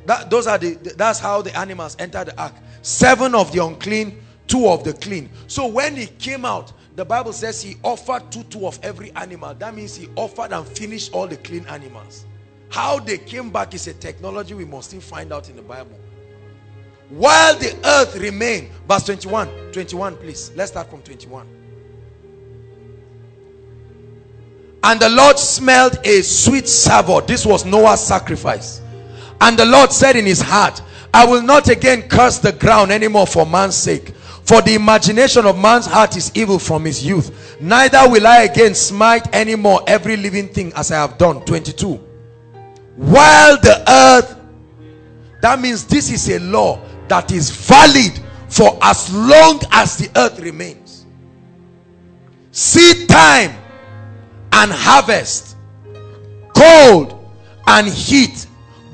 that, those are the, that's how the animals entered the ark. Seven of the unclean, two of the clean. So when he came out, the Bible says he offered two, two of every animal. That means he offered and finished all the clean animals. How they came back is a technology we must still find out in the Bible. While the earth remained, verse 21, 21 please. Let's start from 21. And the Lord smelled a sweet savour. This was Noah's sacrifice. And the Lord said in his heart, I will not again curse the ground anymore for man's sake. For the imagination of man's heart is evil from his youth. Neither will I again smite anymore every living thing as I have done. 22. While the earth, that means this is a law that is valid for as long as the earth remains. Seed time and harvest, cold and heat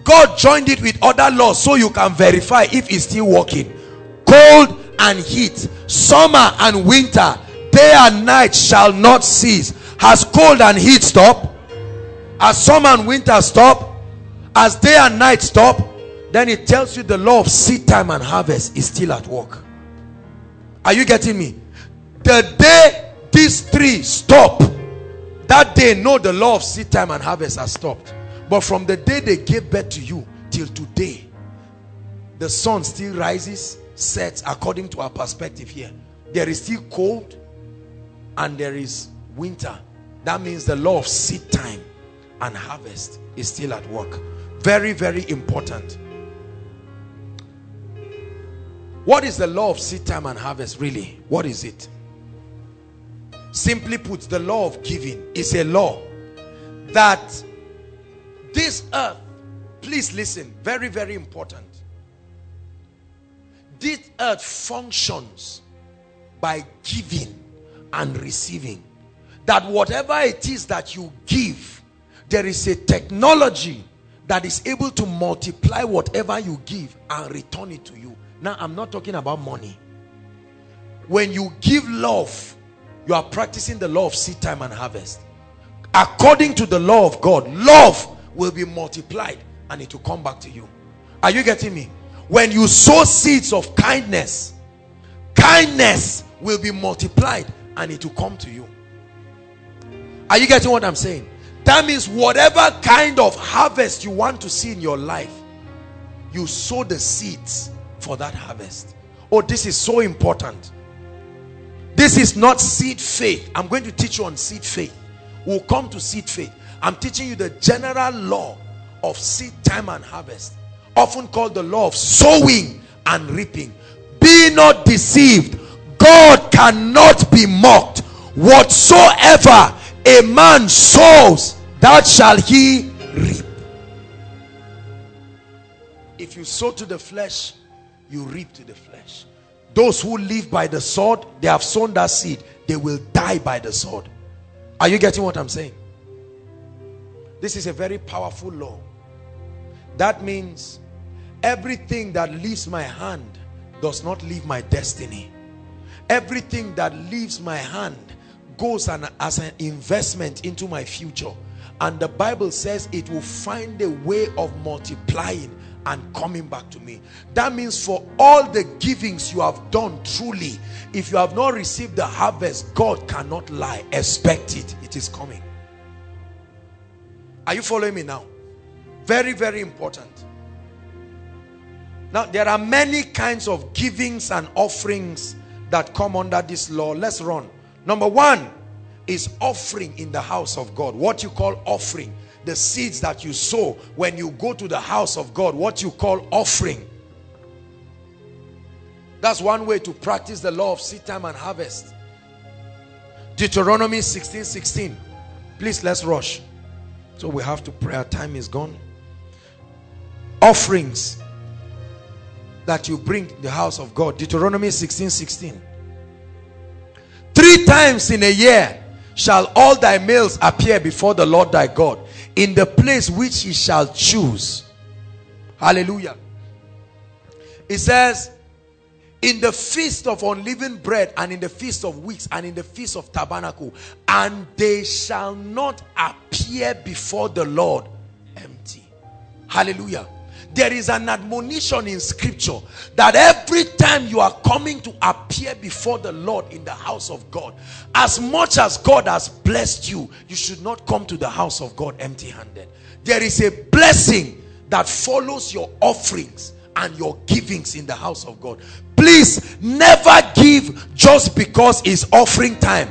God joined it with other laws so you can verify if it's still working. Cold and heat, summer and winter, day and night shall not cease. Has cold and heat stopped? Has summer and winter stopped? As day and night stop? Then it tells you the law of seed time and harvest is still at work. Are you getting me? The day these three stop, that day know the law of seed time and harvest has stopped. But from the day they gave birth to you till today, the sun still rises, sets according to our perspective here. There is still cold and there is winter. That means the law of seed time and harvest is still at work. Very, very important. What is the law of seed time and harvest really? What is it? Simply put, the law of giving is a law that this earth, please listen, very, very important. This earth functions by giving and receiving. That whatever it is that you give, there is a technology that is able to multiply whatever you give and return it to you. Now, I'm not talking about money. When you give love, you are practicing the law of seed time and harvest. According to the law of God, love will be multiplied and it will come back to you. Are you getting me? When you sow seeds of kindness, kindness will be multiplied and it will come to you. Are you getting what I'm saying? That means whatever kind of harvest you want to see in your life, you sow the seeds for that harvest. Oh, this is so important. This is not seed faith. I'm going to teach you on seed faith. We'll come to seed faith. I'm teaching you the general law of seed time and harvest, often called the law of sowing and reaping. Be not deceived. God cannot be mocked. Whatsoever a man sows, that shall he reap. If you sow to the flesh, you reap to the flesh. Those who live by the sword, they have sown that seed. They will die by the sword. Are you getting what I'm saying? This is a very powerful law. That means everything that leaves my hand does not leave my destiny. Everything that leaves my hand goes an, as an investment into my future and the bible says it will find a way of multiplying and coming back to me. That means for all the givings you have done truly if you have not received the harvest god cannot lie. Expect it. It is coming. Are you following me now? Very very important. Now there are many kinds of givings and offerings that come under this law. Let's run. Number one is offering in the house of God. What you call offering. The seeds that you sow when you go to the house of God. What you call offering. That's one way to practice the law of seed time and harvest. Deuteronomy 16, 16. Please, let's rush. So we have to pray. Our time is gone. Offerings that you bring the house of God. Deuteronomy 16, 16. Three times in a year shall all thy males appear before the Lord thy God in the place which he shall choose. Hallelujah. It says, in the feast of unleavened bread and in the feast of weeks and in the feast of tabernacle and they shall not appear before the Lord empty. Hallelujah there is an admonition in scripture that every time you are coming to appear before the Lord in the house of God, as much as God has blessed you, you should not come to the house of God empty handed. There is a blessing that follows your offerings and your givings in the house of God. Please never give just because it's offering time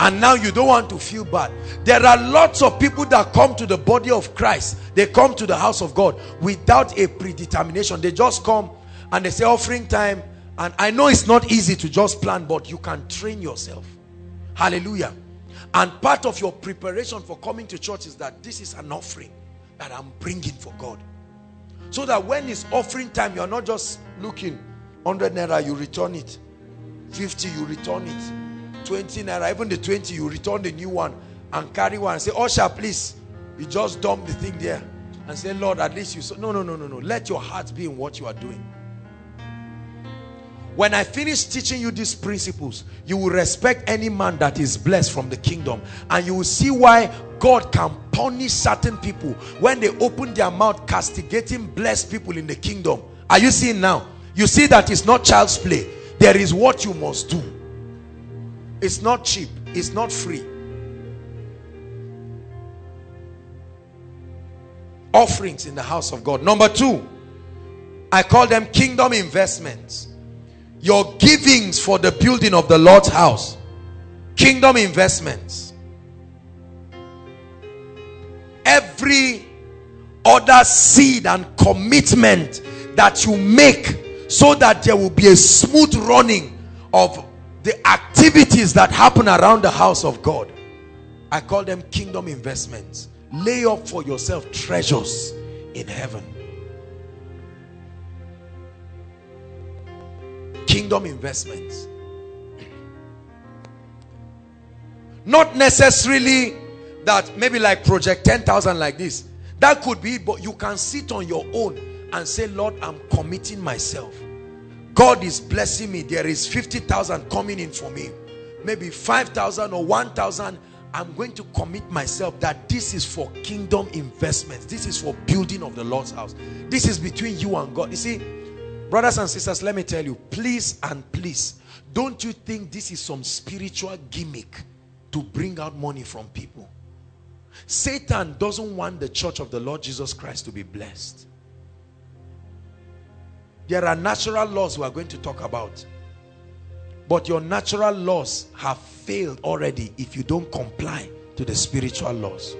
and now you don't want to feel bad. There are lots of people that come to the body of Christ. They come to the house of God without a predetermination. They just come and they say offering time. And I know it's not easy to just plan but you can train yourself. Hallelujah. And part of your preparation for coming to church is that this is an offering that I'm bringing for God. So that when it's offering time you're not just looking 100 naira you return it. 50 you return it 20 naira, even the 20, you return the new one and carry one say, Usher, please. You just dump the thing there and say, Lord, at least you. So, no, no, no, no, no. Let your heart be in what you are doing. When I finish teaching you these principles, you will respect any man that is blessed from the kingdom. And you will see why God can punish certain people when they open their mouth castigating blessed people in the kingdom. Are you seeing now? You see that it's not child's play. There is what you must do. It's not cheap. It's not free. Offerings in the house of God. Number two, I call them kingdom investments. Your givings for the building of the Lord's house. Kingdom investments. Every other seed and commitment that you make so that there will be a smooth running of the activities that happen around the house of God. I call them kingdom investments. Lay up for yourself treasures in heaven. Kingdom investments. Not necessarily that maybe like project 10,000 like this. That could be but you can sit on your own and say Lord I'm committing myself God is blessing me. There is 50,000 coming in for me. Maybe 5,000 or 1,000. I'm going to commit myself that this is for kingdom investments. This is for building of the Lord's house. This is between you and God. You see, brothers and sisters, let me tell you, please and please, don't you think this is some spiritual gimmick to bring out money from people? Satan doesn't want the church of the Lord Jesus Christ to be blessed. There are natural laws we are going to talk about. But your natural laws have failed already if you don't comply to the spiritual laws.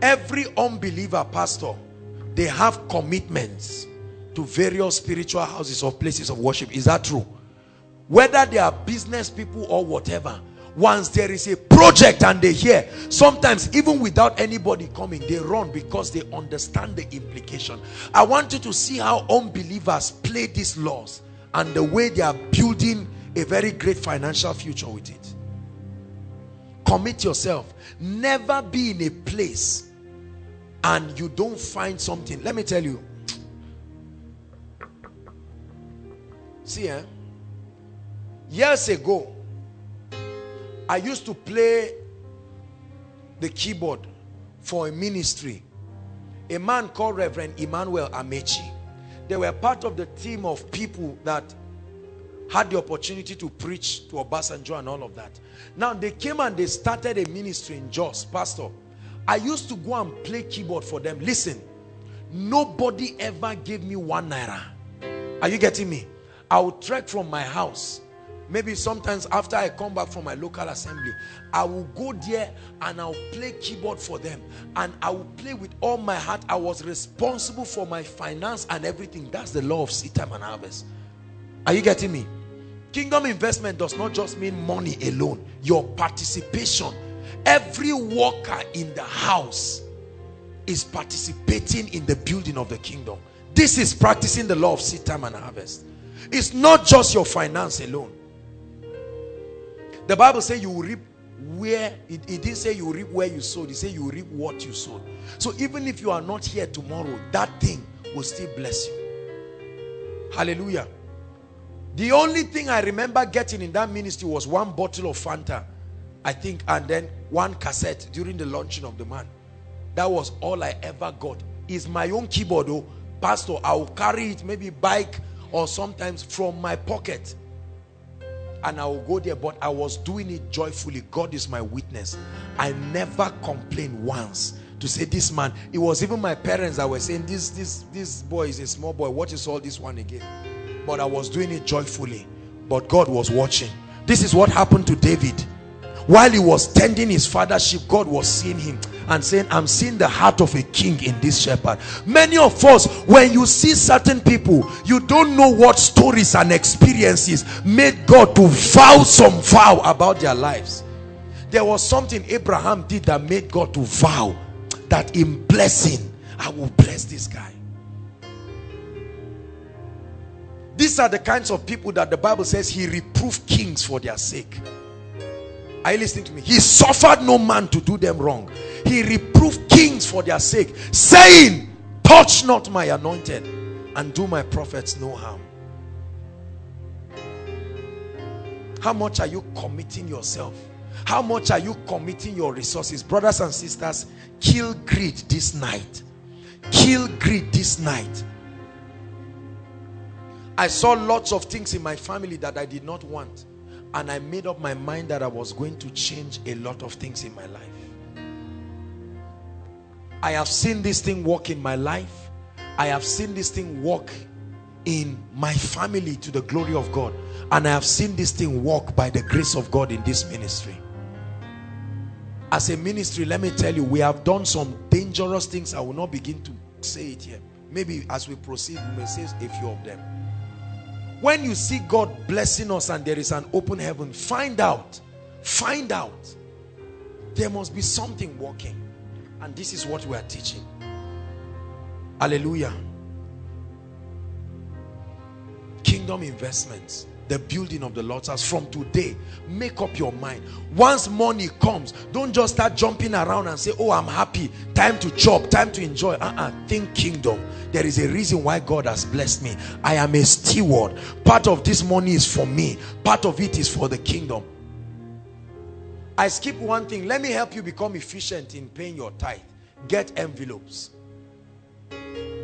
Every unbeliever pastor, they have commitments to various spiritual houses or places of worship. Is that true? Whether they are business people or whatever, once there is a project and they hear sometimes even without anybody coming they run because they understand the implication. I want you to see how unbelievers play these laws and the way they are building a very great financial future with it. Commit yourself. Never be in a place and you don't find something. Let me tell you. See eh? years ago I used to play the keyboard for a ministry. A man called Reverend Emmanuel Amechi. They were part of the team of people that had the opportunity to preach to Obasanjo and all of that. Now they came and they started a ministry in Jos, Pastor. I used to go and play keyboard for them. Listen, nobody ever gave me one naira. Are you getting me? I would trek from my house maybe sometimes after I come back from my local assembly, I will go there and I'll play keyboard for them. And I will play with all my heart. I was responsible for my finance and everything. That's the law of seed time and harvest. Are you getting me? Kingdom investment does not just mean money alone. Your participation. Every worker in the house is participating in the building of the kingdom. This is practicing the law of seed time and harvest. It's not just your finance alone. The Bible says you reap where it, it didn't say you reap where you sowed, it said you reap what you sowed. So even if you are not here tomorrow, that thing will still bless you. Hallelujah. The only thing I remember getting in that ministry was one bottle of Fanta, I think, and then one cassette during the launching of the man. That was all I ever got. Is my own keyboard, oh, pastor, I will carry it, maybe bike or sometimes from my pocket and I will go there but I was doing it joyfully. God is my witness. I never complained once to say this man it was even my parents that were saying this this this boy is a small boy. What is all this one again? But I was doing it joyfully. But God was watching. This is what happened to David. While he was tending his father's sheep God was seeing him and saying I'm seeing the heart of a king in this shepherd. Many of us when you see certain people you don't know what stories and experiences made God to vow some vow about their lives. There was something Abraham did that made God to vow that in blessing I will bless this guy. These are the kinds of people that the Bible says he reproved kings for their sake are you listening to me? He suffered no man to do them wrong. He reproved kings for their sake, saying, touch not my anointed and do my prophets no harm. How much are you committing yourself? How much are you committing your resources? Brothers and sisters, kill greed this night. Kill greed this night. I saw lots of things in my family that I did not want and I made up my mind that I was going to change a lot of things in my life. I have seen this thing work in my life. I have seen this thing work in my family to the glory of God. And I have seen this thing work by the grace of God in this ministry. As a ministry, let me tell you, we have done some dangerous things. I will not begin to say it here. Maybe as we proceed, we may say a few of them when you see God blessing us and there is an open heaven find out find out. There must be something working. And this is what we are teaching. Hallelujah. Kingdom investments the building of the Lord's house from today. Make up your mind. Once money comes, don't just start jumping around and say, oh, I'm happy. Time to chop, time to enjoy. Uh-uh. Think kingdom. There is a reason why God has blessed me. I am a steward. Part of this money is for me. Part of it is for the kingdom. I skip one thing. Let me help you become efficient in paying your tithe. Get envelopes.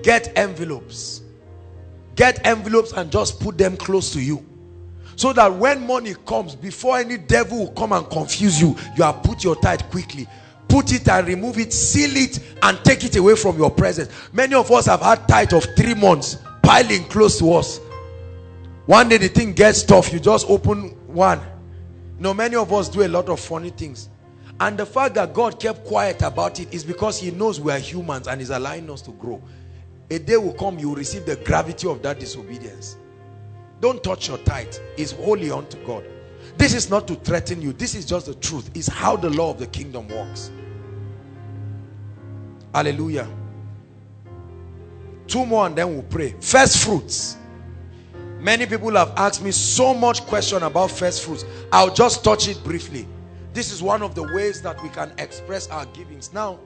Get envelopes. Get envelopes and just put them close to you so that when money comes before any devil will come and confuse you you have put your tithe quickly. Put it and remove it seal it and take it away from your presence. Many of us have had tithe of three months piling close to us. One day the thing gets tough you just open one. No many of us do a lot of funny things. And the fact that God kept quiet about it is because he knows we are humans and is allowing us to grow. A day will come you will receive the gravity of that disobedience don't touch your tithe. It's holy unto God. This is not to threaten you. This is just the truth. It's how the law of the kingdom works. Hallelujah. Two more and then we'll pray. First fruits. Many people have asked me so much question about first fruits. I'll just touch it briefly. This is one of the ways that we can express our givings. Now,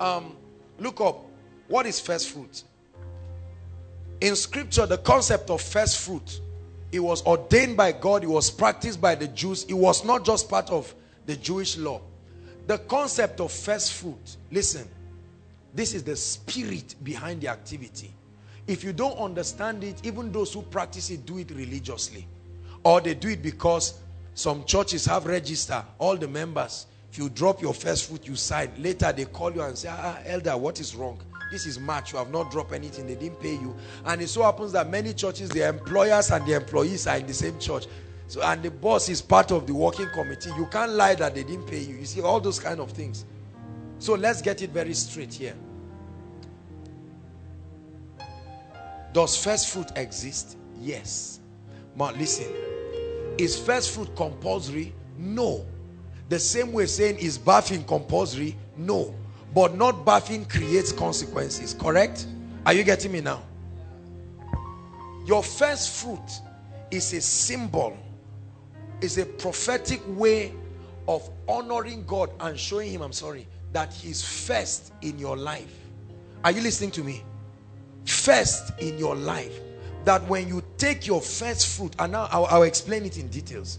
um, look up. What is first fruit? In scripture the concept of first fruit it was ordained by God it was practiced by the Jews it was not just part of the Jewish law. The concept of first fruit listen this is the spirit behind the activity. If you don't understand it even those who practice it do it religiously. Or they do it because some churches have register all the members if you drop your first fruit you sign. Later they call you and say ah elder what is wrong this is March. You have not dropped anything. They didn't pay you. And it so happens that many churches, the employers and the employees are in the same church. So, and the boss is part of the working committee. You can't lie that they didn't pay you. You see, all those kind of things. So let's get it very straight here. Does first fruit exist? Yes. But listen, is first fruit compulsory? No. The same way saying is bathing compulsory? No. But not bathing creates consequences, correct? Are you getting me now? Your first fruit is a symbol, is a prophetic way of honoring God and showing him, I'm sorry, that he's first in your life. Are you listening to me? First in your life. That when you take your first fruit, and now I'll, I'll explain it in details,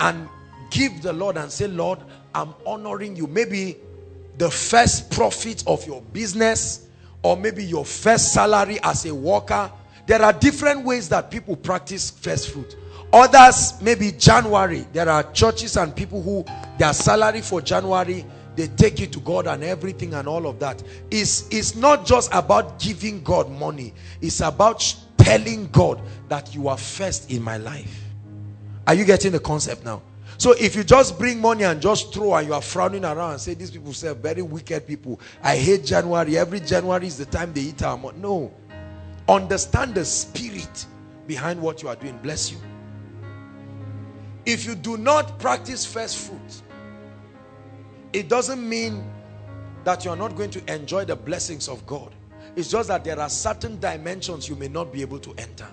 and give the Lord and say, Lord, I'm honoring you. Maybe the first profit of your business or maybe your first salary as a worker there are different ways that people practice first fruit. Others maybe january there are churches and people who their salary for january they take it to god and everything and all of that. Is it's not just about giving god money. It's about telling god that you are first in my life. Are you getting the concept now so if you just bring money and just throw and you are frowning around and say, these people say very wicked people. I hate January. Every January is the time they eat our money. No. Understand the spirit behind what you are doing. Bless you. If you do not practice first fruit, it doesn't mean that you're not going to enjoy the blessings of God. It's just that there are certain dimensions you may not be able to enter.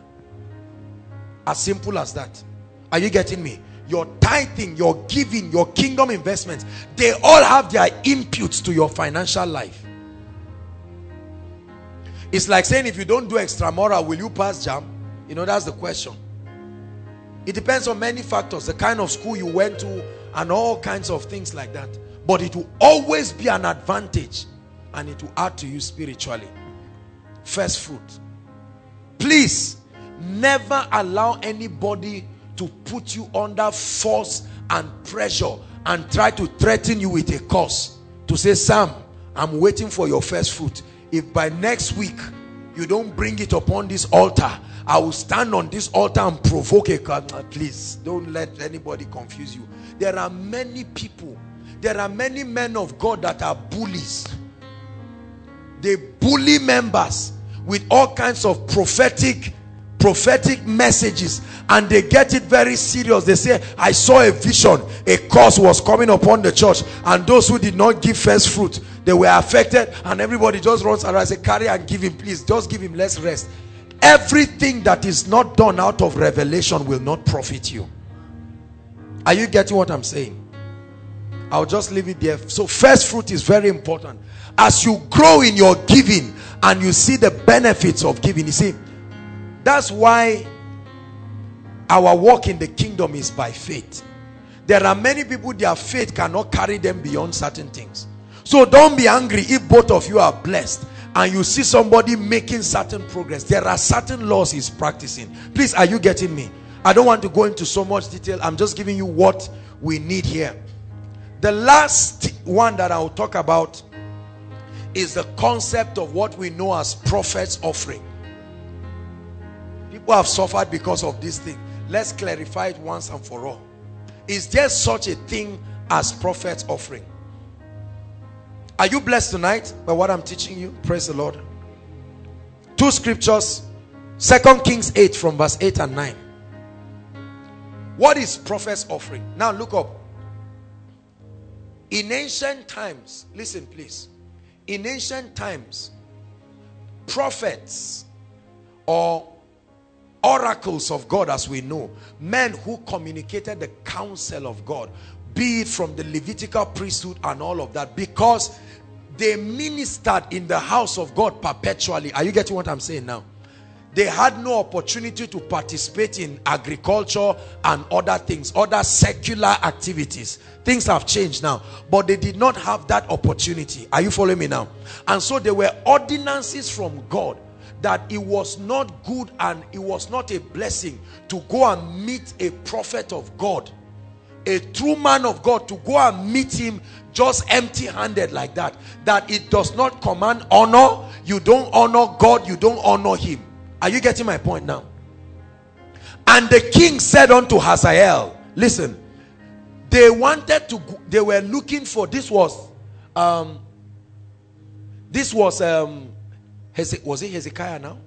As simple as that. Are you getting me? Your tithing, your giving, your kingdom investments, they all have their inputs to your financial life. It's like saying if you don't do extramural, will you pass JAMB? You know, that's the question. It depends on many factors, the kind of school you went to and all kinds of things like that. But it will always be an advantage and it will add to you spiritually. First fruit. Please, never allow anybody to put you under force and pressure and try to threaten you with a curse to say Sam I'm waiting for your first fruit. If by next week you don't bring it upon this altar I will stand on this altar and provoke a ah, please don't let anybody confuse you. There are many people there are many men of God that are bullies. They bully members with all kinds of prophetic prophetic messages and they get it very serious. They say i saw a vision. A curse was coming upon the church and those who did not give first fruit they were affected. And everybody just runs around and say carry and give him please. Just give him less rest. Everything that is not done out of revelation will not profit you. Are you getting what i'm saying? I'll just leave it there. So first fruit is very important. As you grow in your giving and you see the benefits of giving you see that's why our walk in the kingdom is by faith. There are many people their faith cannot carry them beyond certain things. So don't be angry if both of you are blessed and you see somebody making certain progress. There are certain laws he's practicing. Please are you getting me? I don't want to go into so much detail. I'm just giving you what we need here. The last one that i'll talk about is the concept of what we know as prophets offering people have suffered because of this thing let's clarify it once and for all. Is there such a thing as prophets offering? Are you blessed tonight by what i'm teaching you? Praise the lord. Two scriptures second kings 8 from verse 8 and 9 what is prophets offering? Now look up. In ancient times listen please. In ancient times prophets or oracles of God as we know. Men who communicated the counsel of God be it from the Levitical priesthood and all of that because they ministered in the house of God perpetually. Are you getting what I'm saying now? They had no opportunity to participate in agriculture and other things other secular activities. Things have changed now but they did not have that opportunity. Are you following me now? And so there were ordinances from God that it was not good and it was not a blessing to go and meet a prophet of God a true man of God to go and meet him just empty handed like that that it does not command honor. You don't honor God you don't honor him. Are you getting my point now? And the king said unto Hazael listen they wanted to they were looking for this was um this was um was it Hezekiah now?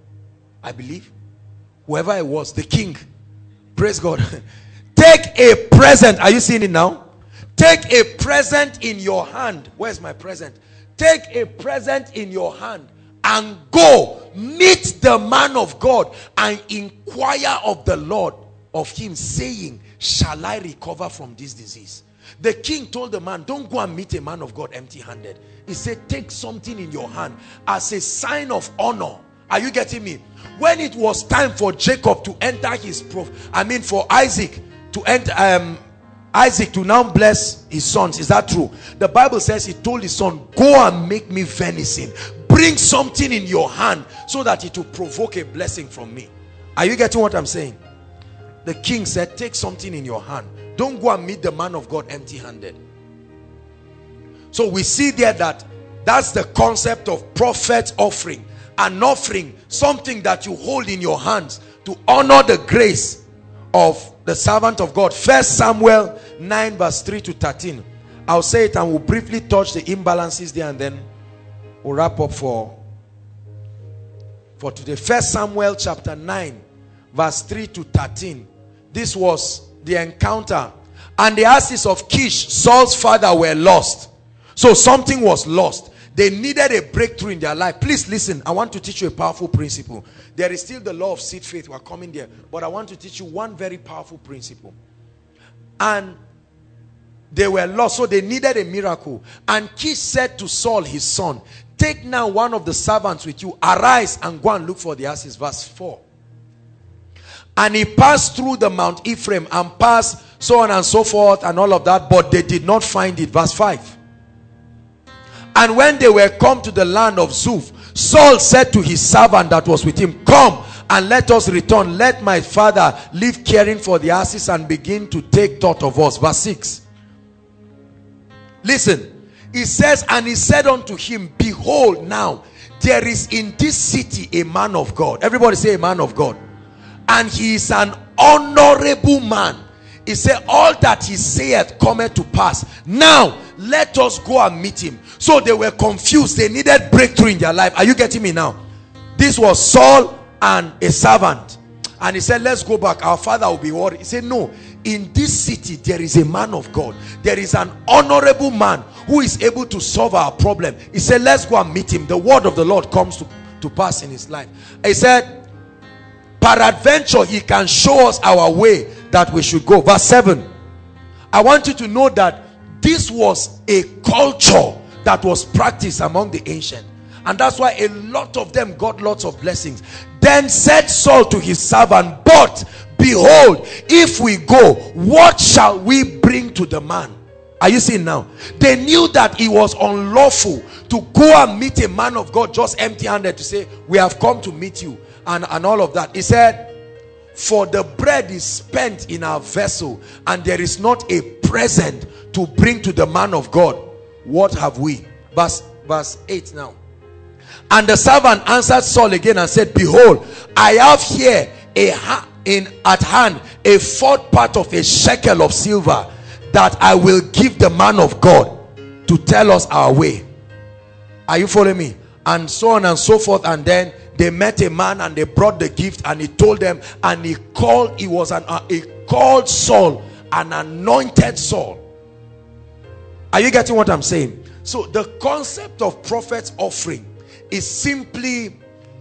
I believe. Whoever it was, the king. Praise God. Take a present. Are you seeing it now? Take a present in your hand. Where's my present? Take a present in your hand and go meet the man of God and inquire of the Lord of him saying, shall I recover from this disease? The king told the man, don't go and meet a man of God empty-handed. He said, take something in your hand as a sign of honor. Are you getting me? When it was time for Jacob to enter his prof, I mean for Isaac to enter, um, Isaac to now bless his sons. Is that true? The Bible says he told his son, go and make me venison. Bring something in your hand so that it will provoke a blessing from me. Are you getting what I'm saying? The king said, take something in your hand. Don't go and meet the man of God empty-handed. So we see there that that's the concept of prophet offering. An offering, something that you hold in your hands to honor the grace of the servant of God. First Samuel 9 verse 3 to 13. I'll say it and we'll briefly touch the imbalances there and then we'll wrap up for, for today. First Samuel chapter 9 verse 3 to 13. This was the encounter. And the asses of Kish, Saul's father, were lost. So something was lost. They needed a breakthrough in their life. Please listen. I want to teach you a powerful principle. There is still the law of seed faith. We're coming there. But I want to teach you one very powerful principle. And they were lost. So they needed a miracle. And Kish said to Saul, his son, Take now one of the servants with you. Arise and go and look for the asses. Verse 4. And he passed through the Mount Ephraim and passed so on and so forth and all of that. But they did not find it. Verse 5. And when they were come to the land of Zuph, Saul said to his servant that was with him, Come and let us return. Let my father leave caring for the asses and begin to take thought of us. Verse 6. Listen. He says, and he said unto him, Behold now, there is in this city a man of God. Everybody say a man of God. And he is an honorable man. He said, all that he saith cometh to pass. Now, let us go and meet him. So they were confused. They needed breakthrough in their life. Are you getting me now? This was Saul and a servant. And he said, let's go back. Our father will be worried. He said, no. In this city, there is a man of God. There is an honorable man who is able to solve our problem. He said, let's go and meet him. The word of the Lord comes to, to pass in his life. He said, peradventure he can show us our way that we should go. Verse 7 i want you to know that this was a culture that was practiced among the ancient. And that's why a lot of them got lots of blessings. Then said saul to his servant but behold if we go what shall we bring to the man? Are you seeing now? They knew that it was unlawful to go and meet a man of god just empty handed to say we have come to meet you and and all of that. He said for the bread is spent in our vessel and there is not a present to bring to the man of god. What have we? Verse verse 8 now. And the servant answered saul again and said behold i have here a in at hand a fourth part of a shekel of silver that i will give the man of god to tell us our way are you following me? And so on and so forth. And then they met a man and they brought the gift and he told them and he called he was an uh, he called Saul an anointed Saul. Are you getting what I'm saying? So the concept of prophet's offering is simply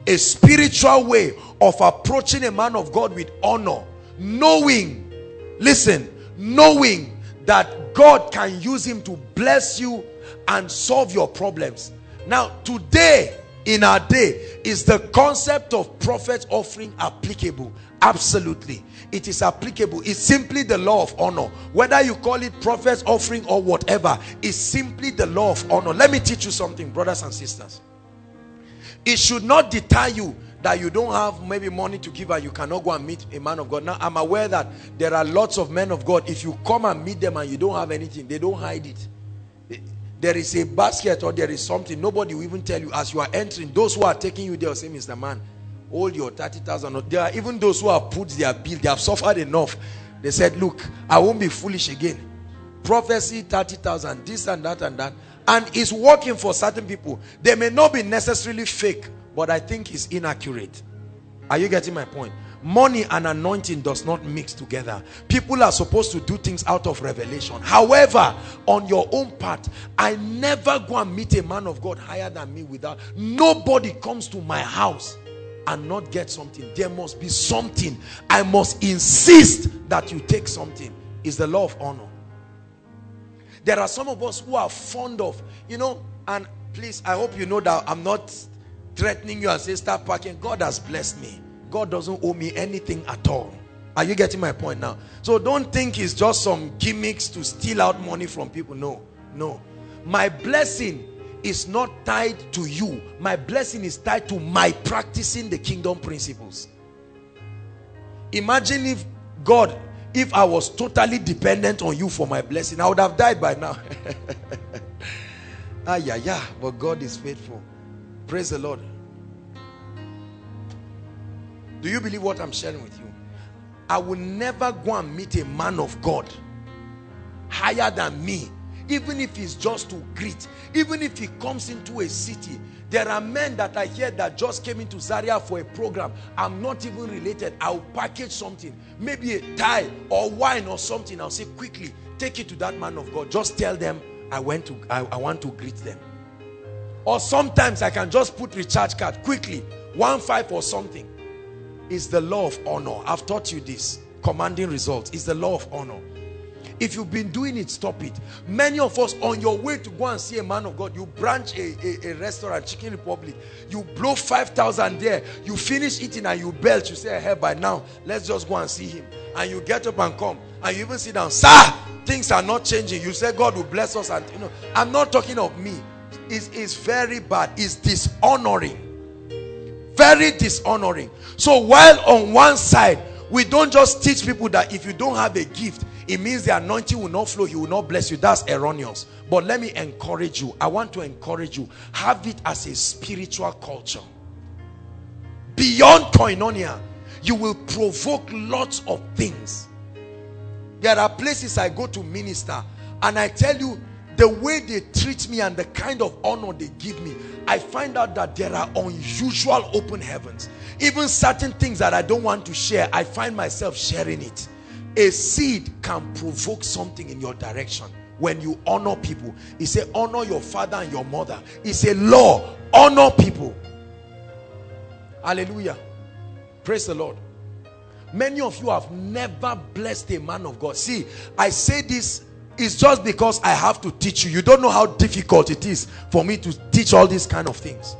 a spiritual way of approaching a man of God with honor knowing listen knowing that God can use him to bless you and solve your problems. Now today in our day is the concept of prophet offering applicable. Absolutely. It is applicable. It's simply the law of honor. Whether you call it prophet offering or whatever it's simply the law of honor. Let me teach you something brothers and sisters. It should not deter you that you don't have maybe money to give and you cannot go and meet a man of God. Now, I'm aware that there are lots of men of God. If you come and meet them and you don't have anything, they don't hide it there is a basket or there is something nobody will even tell you as you are entering. Those who are taking you there say mr man. Hold your 30,000 there are even those who have put their bill they have suffered enough. They said look i won't be foolish again. Prophecy 30,000 this and that and that. And it's working for certain people. They may not be necessarily fake but i think it's inaccurate. Are you getting my point money and anointing does not mix together. People are supposed to do things out of revelation. However on your own part i never go and meet a man of god higher than me without nobody comes to my house and not get something. There must be something. I must insist that you take something. Is the law of honor. There are some of us who are fond of you know and please i hope you know that i'm not threatening you and say start packing. God has blessed me God doesn't owe me anything at all. Are you getting my point now? So don't think it's just some gimmicks to steal out money from people. No, no. My blessing is not tied to you. My blessing is tied to my practicing the kingdom principles. Imagine if God, if I was totally dependent on you for my blessing, I would have died by now. ah, yeah, yeah. But God is faithful. Praise the Lord. Do you believe what I'm sharing with you? I will never go and meet a man of God higher than me. Even if it's just to greet even if he comes into a city there are men that I hear that just came into Zaria for a program. I'm not even related. I'll package something maybe a tie or wine or something. I'll say quickly take it to that man of God. Just tell them I went to I, I want to greet them. Or sometimes I can just put recharge card. Quickly one five or something is the law of honor. I've taught you this. Commanding results is the law of honor. If you've been doing it, stop it. Many of us on your way to go and see a man of God, you branch a, a, a restaurant, Chicken Republic, you blow 5,000 there, you finish eating and you belt, you say, hey, by now, let's just go and see him. And you get up and come, and you even sit down, sir, things are not changing. You say God will bless us. And you know, I'm not talking of me. It's, it's very bad. It's dishonoring very dishonoring. So while on one side we don't just teach people that if you don't have a gift it means the anointing will not flow he will not bless you. That's erroneous. But let me encourage you. I want to encourage you. Have it as a spiritual culture. Beyond koinonia you will provoke lots of things. There are places i go to minister and i tell you the way they treat me and the kind of honor they give me I find out that there are unusual open heavens. Even certain things that I don't want to share I find myself sharing it. A seed can provoke something in your direction when you honor people. He said honor your father and your mother. It's a law honor people. Hallelujah. Praise the Lord. Many of you have never blessed a man of God. See, I say this is just because I have to teach you. You don't know how difficult it is for me to teach all these kind of things.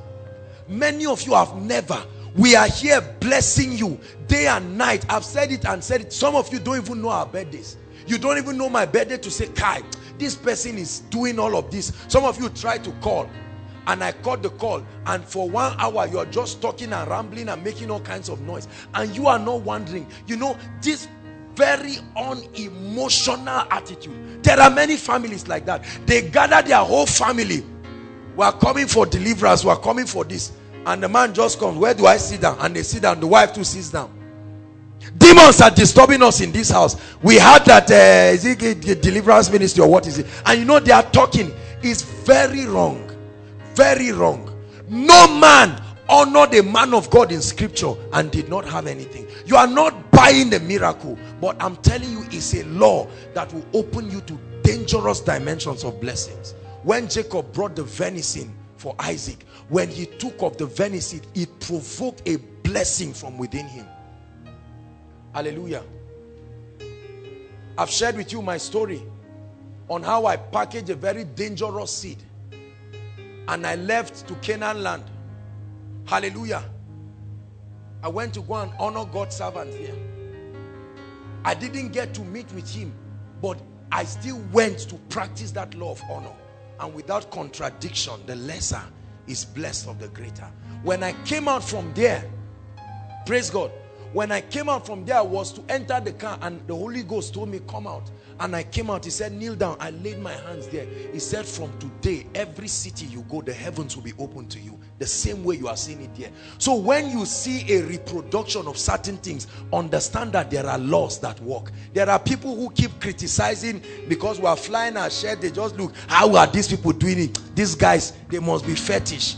Many of you have never. We are here blessing you day and night. I've said it and said it. Some of you don't even know our birthdays. You don't even know my birthday to say, Kai, this person is doing all of this. Some of you try to call and I caught the call and for one hour you're just talking and rambling and making all kinds of noise and you are not wondering you know this very unemotional attitude. There are many families like that. They gather their whole family. We are coming for deliverance. We are coming for this. And the man just comes. Where do I sit down? And they sit down. The wife too sits down. Demons are disturbing us in this house. We had that uh, is it deliverance ministry or what is it? And you know they are talking. Is very wrong. Very wrong. No man honored a man of God in scripture and did not have anything. You are not buying the miracle but I'm telling you it's a law that will open you to dangerous dimensions of blessings. When Jacob brought the venison for Isaac when he took of the venison it provoked a blessing from within him. Hallelujah. I've shared with you my story on how I packaged a very dangerous seed and I left to Canaan land. Hallelujah. I went to go and honor God's servant here. I didn't get to meet with him, but I still went to practice that law of honor. And without contradiction, the lesser is blessed of the greater. When I came out from there, praise God, when I came out from there, I was to enter the car and the Holy Ghost told me, come out. And I came out, he said, kneel down. I laid my hands there. He said, from today, every city you go, the heavens will be open to you. The same way you are seeing it there. So when you see a reproduction of certain things, understand that there are laws that work. There are people who keep criticizing because we are flying our shed. They just look, how are these people doing it? These guys, they must be fetish.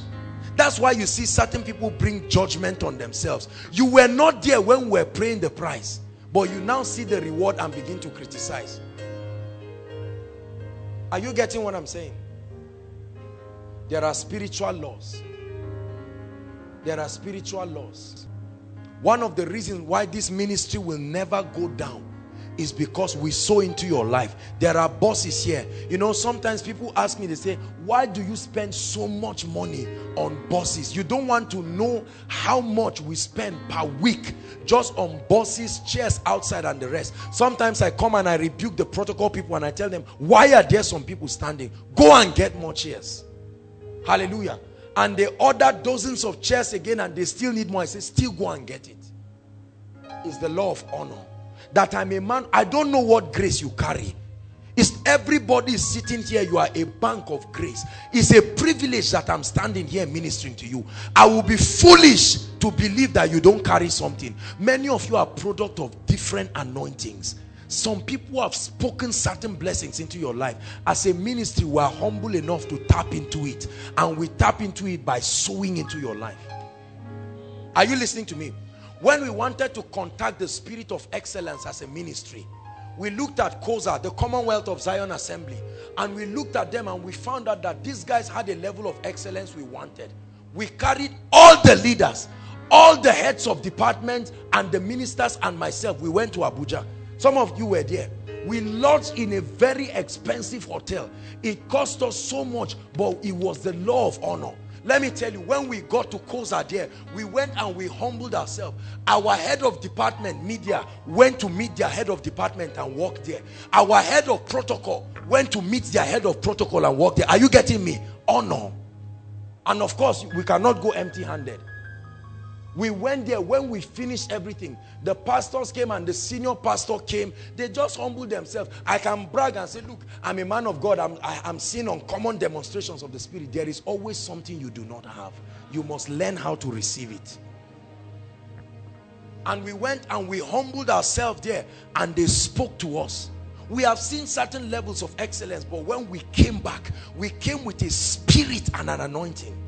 That's why you see certain people bring judgment on themselves. You were not there when we were praying the price, but you now see the reward and begin to criticize. Are you getting what I'm saying? There are spiritual laws. There are spiritual laws. One of the reasons why this ministry will never go down is because we sow into your life. There are bosses here. You know, sometimes people ask me, they say, why do you spend so much money on bosses? You don't want to know how much we spend per week just on bosses, chairs outside and the rest. Sometimes I come and I rebuke the protocol people and I tell them, why are there some people standing? Go and get more chairs. Hallelujah. And they order dozens of chairs again and they still need more. I say, still go and get it. It's the law of honor that I'm a man. I don't know what grace you carry. Is everybody sitting here, you are a bank of grace. It's a privilege that I'm standing here ministering to you. I will be foolish to believe that you don't carry something. Many of you are product of different anointings. Some people have spoken certain blessings into your life. As a ministry, we are humble enough to tap into it. And we tap into it by sowing into your life. Are you listening to me? When we wanted to contact the spirit of excellence as a ministry, we looked at COZA, the Commonwealth of Zion Assembly, and we looked at them and we found out that these guys had a level of excellence we wanted. We carried all the leaders, all the heads of departments and the ministers and myself. We went to Abuja. Some of you were there. We lodged in a very expensive hotel. It cost us so much, but it was the law of honor. Let me tell you, when we got to there, we went and we humbled ourselves. Our head of department, media, went to meet their head of department and walked there. Our head of protocol went to meet their head of protocol and walked there. Are you getting me? Honor. And of course, we cannot go empty-handed. We went there when we finished everything. The pastors came and the senior pastor came. They just humbled themselves. I can brag and say, look, I'm a man of God. I'm, I, am seeing uncommon demonstrations of the spirit. There is always something you do not have. You must learn how to receive it. And we went and we humbled ourselves there and they spoke to us. We have seen certain levels of excellence, but when we came back, we came with a spirit and an anointing.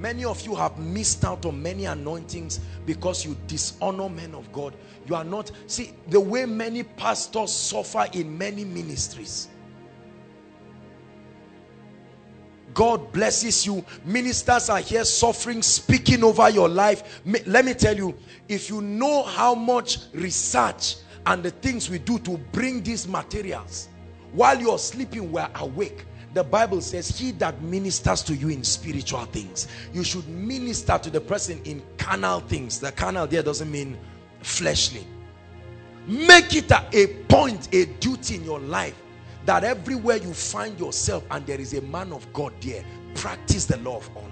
Many of you have missed out on many anointings because you dishonor men of God. You are not, see, the way many pastors suffer in many ministries. God blesses you. Ministers are here suffering, speaking over your life. Let me tell you, if you know how much research and the things we do to bring these materials, while you're sleeping, we're awake. The Bible says, he that ministers to you in spiritual things, you should minister to the person in carnal things. The carnal there doesn't mean fleshly. Make it a, a point, a duty in your life that everywhere you find yourself and there is a man of God there, practice the law of honor.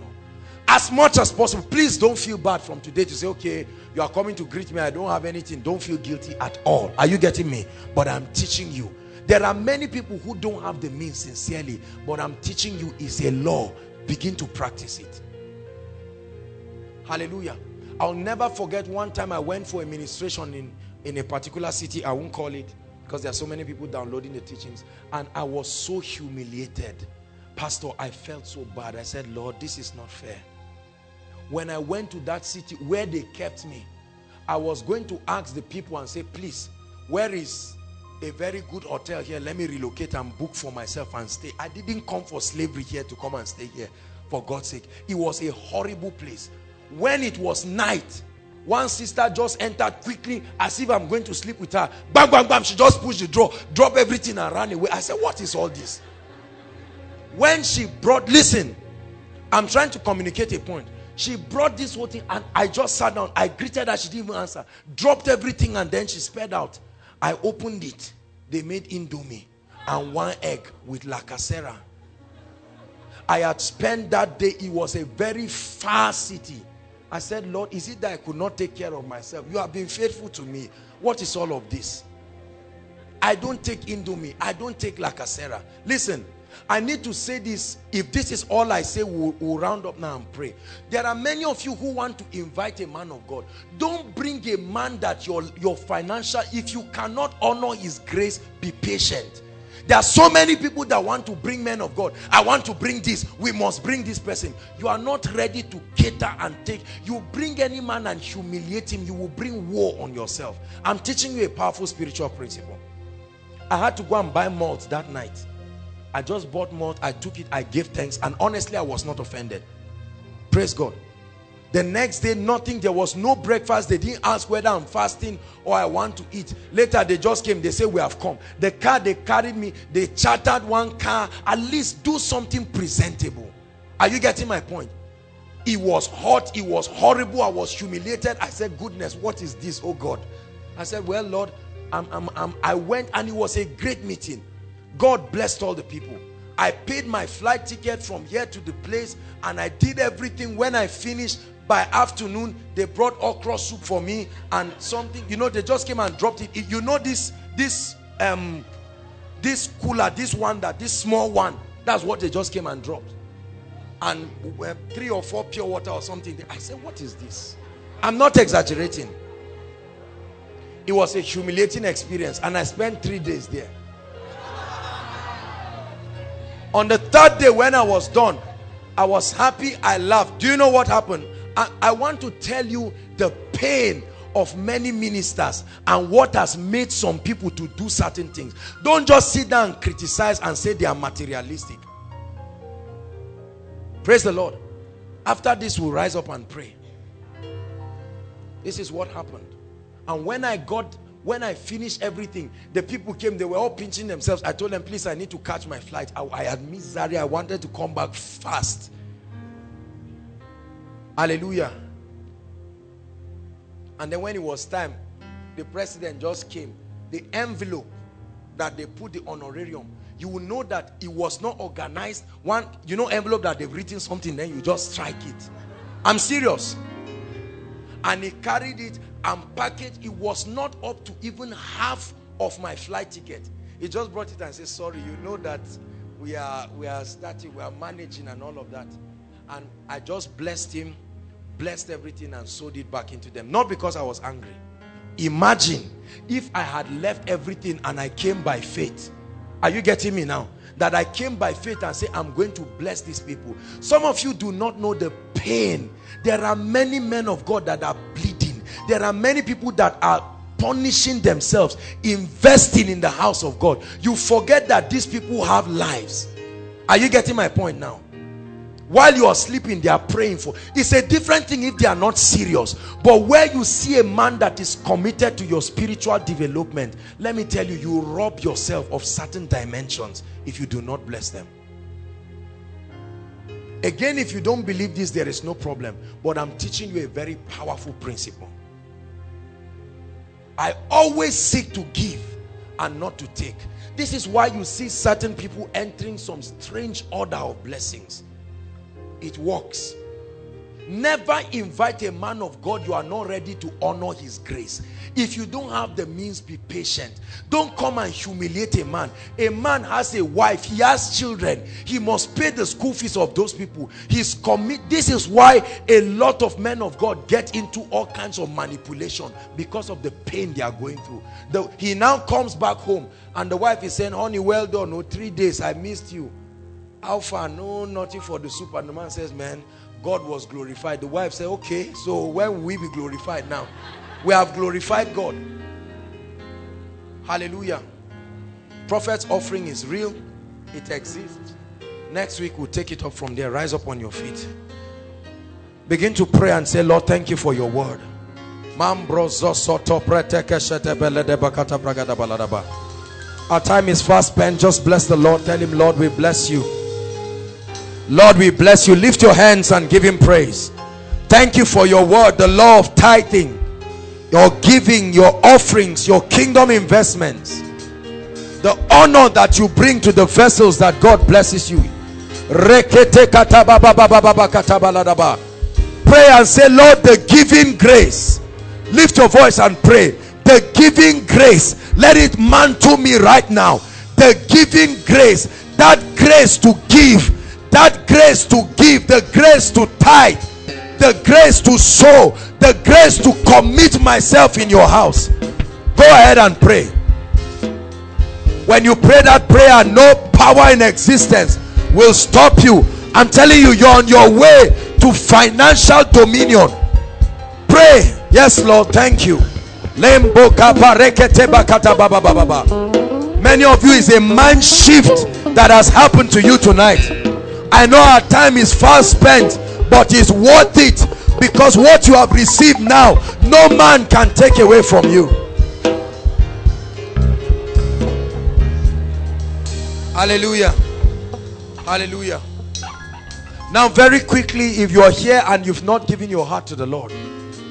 As much as possible, please don't feel bad from today to say, okay, you are coming to greet me, I don't have anything. Don't feel guilty at all. Are you getting me? But I'm teaching you there are many people who don't have the means sincerely, but I'm teaching you is a law. Begin to practice it. Hallelujah. I'll never forget one time I went for a ministration in, in a particular city. I won't call it because there are so many people downloading the teachings. And I was so humiliated. Pastor, I felt so bad. I said, Lord, this is not fair. When I went to that city where they kept me, I was going to ask the people and say, please, where is a very good hotel here. Let me relocate and book for myself and stay. I didn't come for slavery here to come and stay here for god's sake. It was a horrible place. When it was night one sister just entered quickly as if i'm going to sleep with her. Bam bam bam. She just pushed the door drop everything and ran away. I said what is all this? When she brought listen i'm trying to communicate a point. She brought this whole thing and i just sat down. I greeted her. She didn't even answer. Dropped everything and then she sped out I opened it. They made indomie and one egg with lacasera. I had spent that day. It was a very far city. I said, Lord, is it that I could not take care of myself? You have been faithful to me. What is all of this? I don't take indomie. I don't take lacasera. Listen, I need to say this. If this is all I say, we'll, we'll, round up now and pray. There are many of you who want to invite a man of God. Don't bring a man that your, your financial, if you cannot honor his grace, be patient. There are so many people that want to bring men of God. I want to bring this. We must bring this person. You are not ready to cater and take. You bring any man and humiliate him. You will bring war on yourself. I'm teaching you a powerful spiritual principle. I had to go and buy malt that night I just bought malt. I took it. I gave thanks. And honestly, I was not offended. Praise God. The next day, nothing. There was no breakfast. They didn't ask whether I'm fasting or I want to eat. Later, they just came. They say, we have come. The car they carried me, they chartered one car. At least do something presentable. Are you getting my point? It was hot. It was horrible. I was humiliated. I said, goodness, what is this? Oh God. I said, well, Lord, I'm, I'm, I'm, I went and it was a great meeting. God blessed all the people. I paid my flight ticket from here to the place and I did everything. When I finished, by afternoon, they brought okra soup for me and something, you know, they just came and dropped it. You know this, this, um, this cooler, this one, that this small one, that's what they just came and dropped. And three or four pure water or something. I said, what is this? I'm not exaggerating. It was a humiliating experience and I spent three days there. On the third day when I was done, I was happy, I laughed. Do you know what happened? I, I want to tell you the pain of many ministers and what has made some people to do certain things. Don't just sit down and criticize and say they are materialistic. Praise the Lord. After this, we'll rise up and pray. This is what happened. And when I got when I finished everything, the people came, they were all pinching themselves. I told them, please, I need to catch my flight. I, I had missed Zaria. I wanted to come back fast. Hallelujah. And then when it was time, the president just came. The envelope that they put the honorarium, you will know that it was not organized. One, you know, envelope that they've written something, then you just strike it. I'm serious. And he carried it and packaged it was not up to even half of my flight ticket. He just brought it and said sorry you know that we are we are starting we are managing and all of that. And i just blessed him blessed everything and sold it back into them. Not because i was angry. Imagine if i had left everything and i came by faith. Are you getting me now? That i came by faith and say i'm going to bless these people. Some of you do not know the pain. There are many men of god that are bleeding there are many people that are punishing themselves investing in the house of God. You forget that these people have lives. Are you getting my point now? While you are sleeping they are praying for. It's a different thing if they are not serious. But where you see a man that is committed to your spiritual development let me tell you you rob yourself of certain dimensions if you do not bless them. Again if you don't believe this there is no problem. But i'm teaching you a very powerful principle i always seek to give and not to take. This is why you see certain people entering some strange order of blessings. It works never invite a man of God. You are not ready to honor his grace. If you don't have the means be patient. Don't come and humiliate a man. A man has a wife. He has children. He must pay the school fees of those people. He's commit this is why a lot of men of God get into all kinds of manipulation because of the pain they are going through. The, he now comes back home and the wife is saying honey well done. Oh three days. I missed you. Alpha, no, nothing for the soup. And the man says, man, God was glorified. The wife said, okay, so when will we be glorified now? We have glorified God. Hallelujah. Prophet's offering is real. It exists. Next week, we'll take it up from there. Rise up on your feet. Begin to pray and say, Lord, thank you for your word. Our time is fast spent. Just bless the Lord. Tell him, Lord, we bless you. Lord, we bless you. Lift your hands and give him praise. Thank you for your word, the law of tithing, your giving, your offerings, your kingdom investments, the honor that you bring to the vessels that God blesses you. Pray and say, Lord, the giving grace. Lift your voice and pray. The giving grace, let it mantle me right now. The giving grace, that grace to give that grace to give the grace to tithe the grace to sow the grace to commit myself in your house. Go ahead and pray. When you pray that prayer no power in existence will stop you. I'm telling you you're on your way to financial dominion. Pray. Yes lord thank you. Many of you is a mind shift that has happened to you tonight I know our time is fast spent, but it's worth it because what you have received now, no man can take away from you. Hallelujah. Hallelujah. Now, very quickly, if you are here and you've not given your heart to the Lord,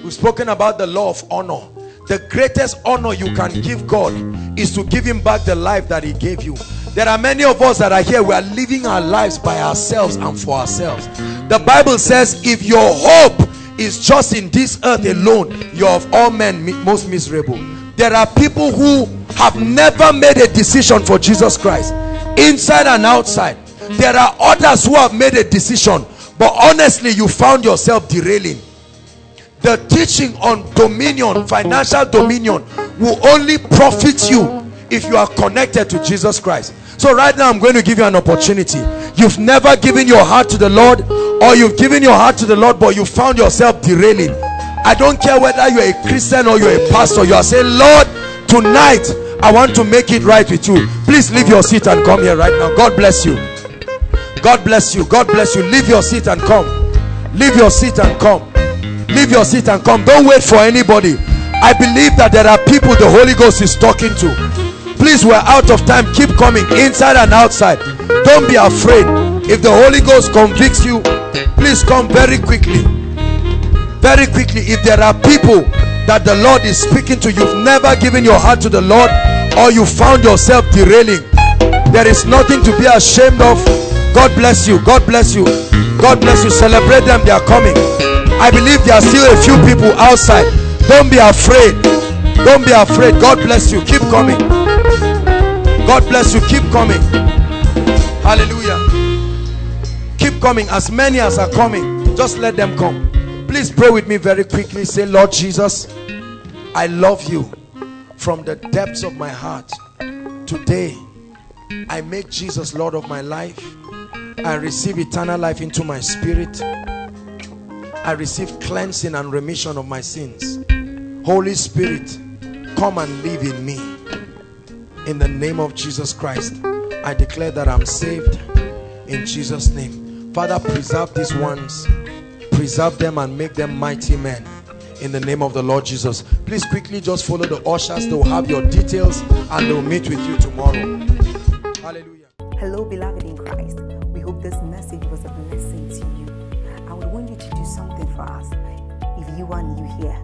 we've spoken about the law of honor. The greatest honor you can give God is to give him back the life that he gave you there are many of us that are here. We are living our lives by ourselves and for ourselves. The bible says if your hope is just in this earth alone you're of all men most miserable. There are people who have never made a decision for jesus christ inside and outside. There are others who have made a decision but honestly you found yourself derailing. The teaching on dominion financial dominion will only profit you if you are connected to jesus christ so right now i'm going to give you an opportunity. You've never given your heart to the lord or you've given your heart to the lord but you found yourself derailing. I don't care whether you're a christian or you're a pastor. You are saying lord tonight i want to make it right with you. Please leave your seat and come here right now. God bless you. God bless you. God bless you. Leave your seat and come. Leave your seat and come. Leave your seat and come. Don't wait for anybody. I believe that there are people the holy ghost is talking to please we're out of time. Keep coming inside and outside. Don't be afraid. If the holy ghost convicts you please come very quickly. Very quickly. If there are people that the lord is speaking to you've never given your heart to the lord or you found yourself derailing there is nothing to be ashamed of. God bless you. God bless you. God bless you. Celebrate them. They are coming. I believe there are still a few people outside. Don't be afraid. Don't be afraid. God bless you. Keep coming God bless you. Keep coming. Hallelujah. Keep coming. As many as are coming, just let them come. Please pray with me very quickly. Say, Lord Jesus, I love you from the depths of my heart. Today, I make Jesus Lord of my life. I receive eternal life into my spirit. I receive cleansing and remission of my sins. Holy Spirit, come and live in me in the name of Jesus Christ I declare that I'm saved in Jesus name Father, preserve these ones. Preserve them and make them mighty men in the name of the Lord Jesus. Please quickly just follow the ushers. They'll have your details and they'll meet with you tomorrow. Hallelujah. Hello, beloved in Christ. We hope this message was a blessing to you. I would want you to do something for us. If you are new here,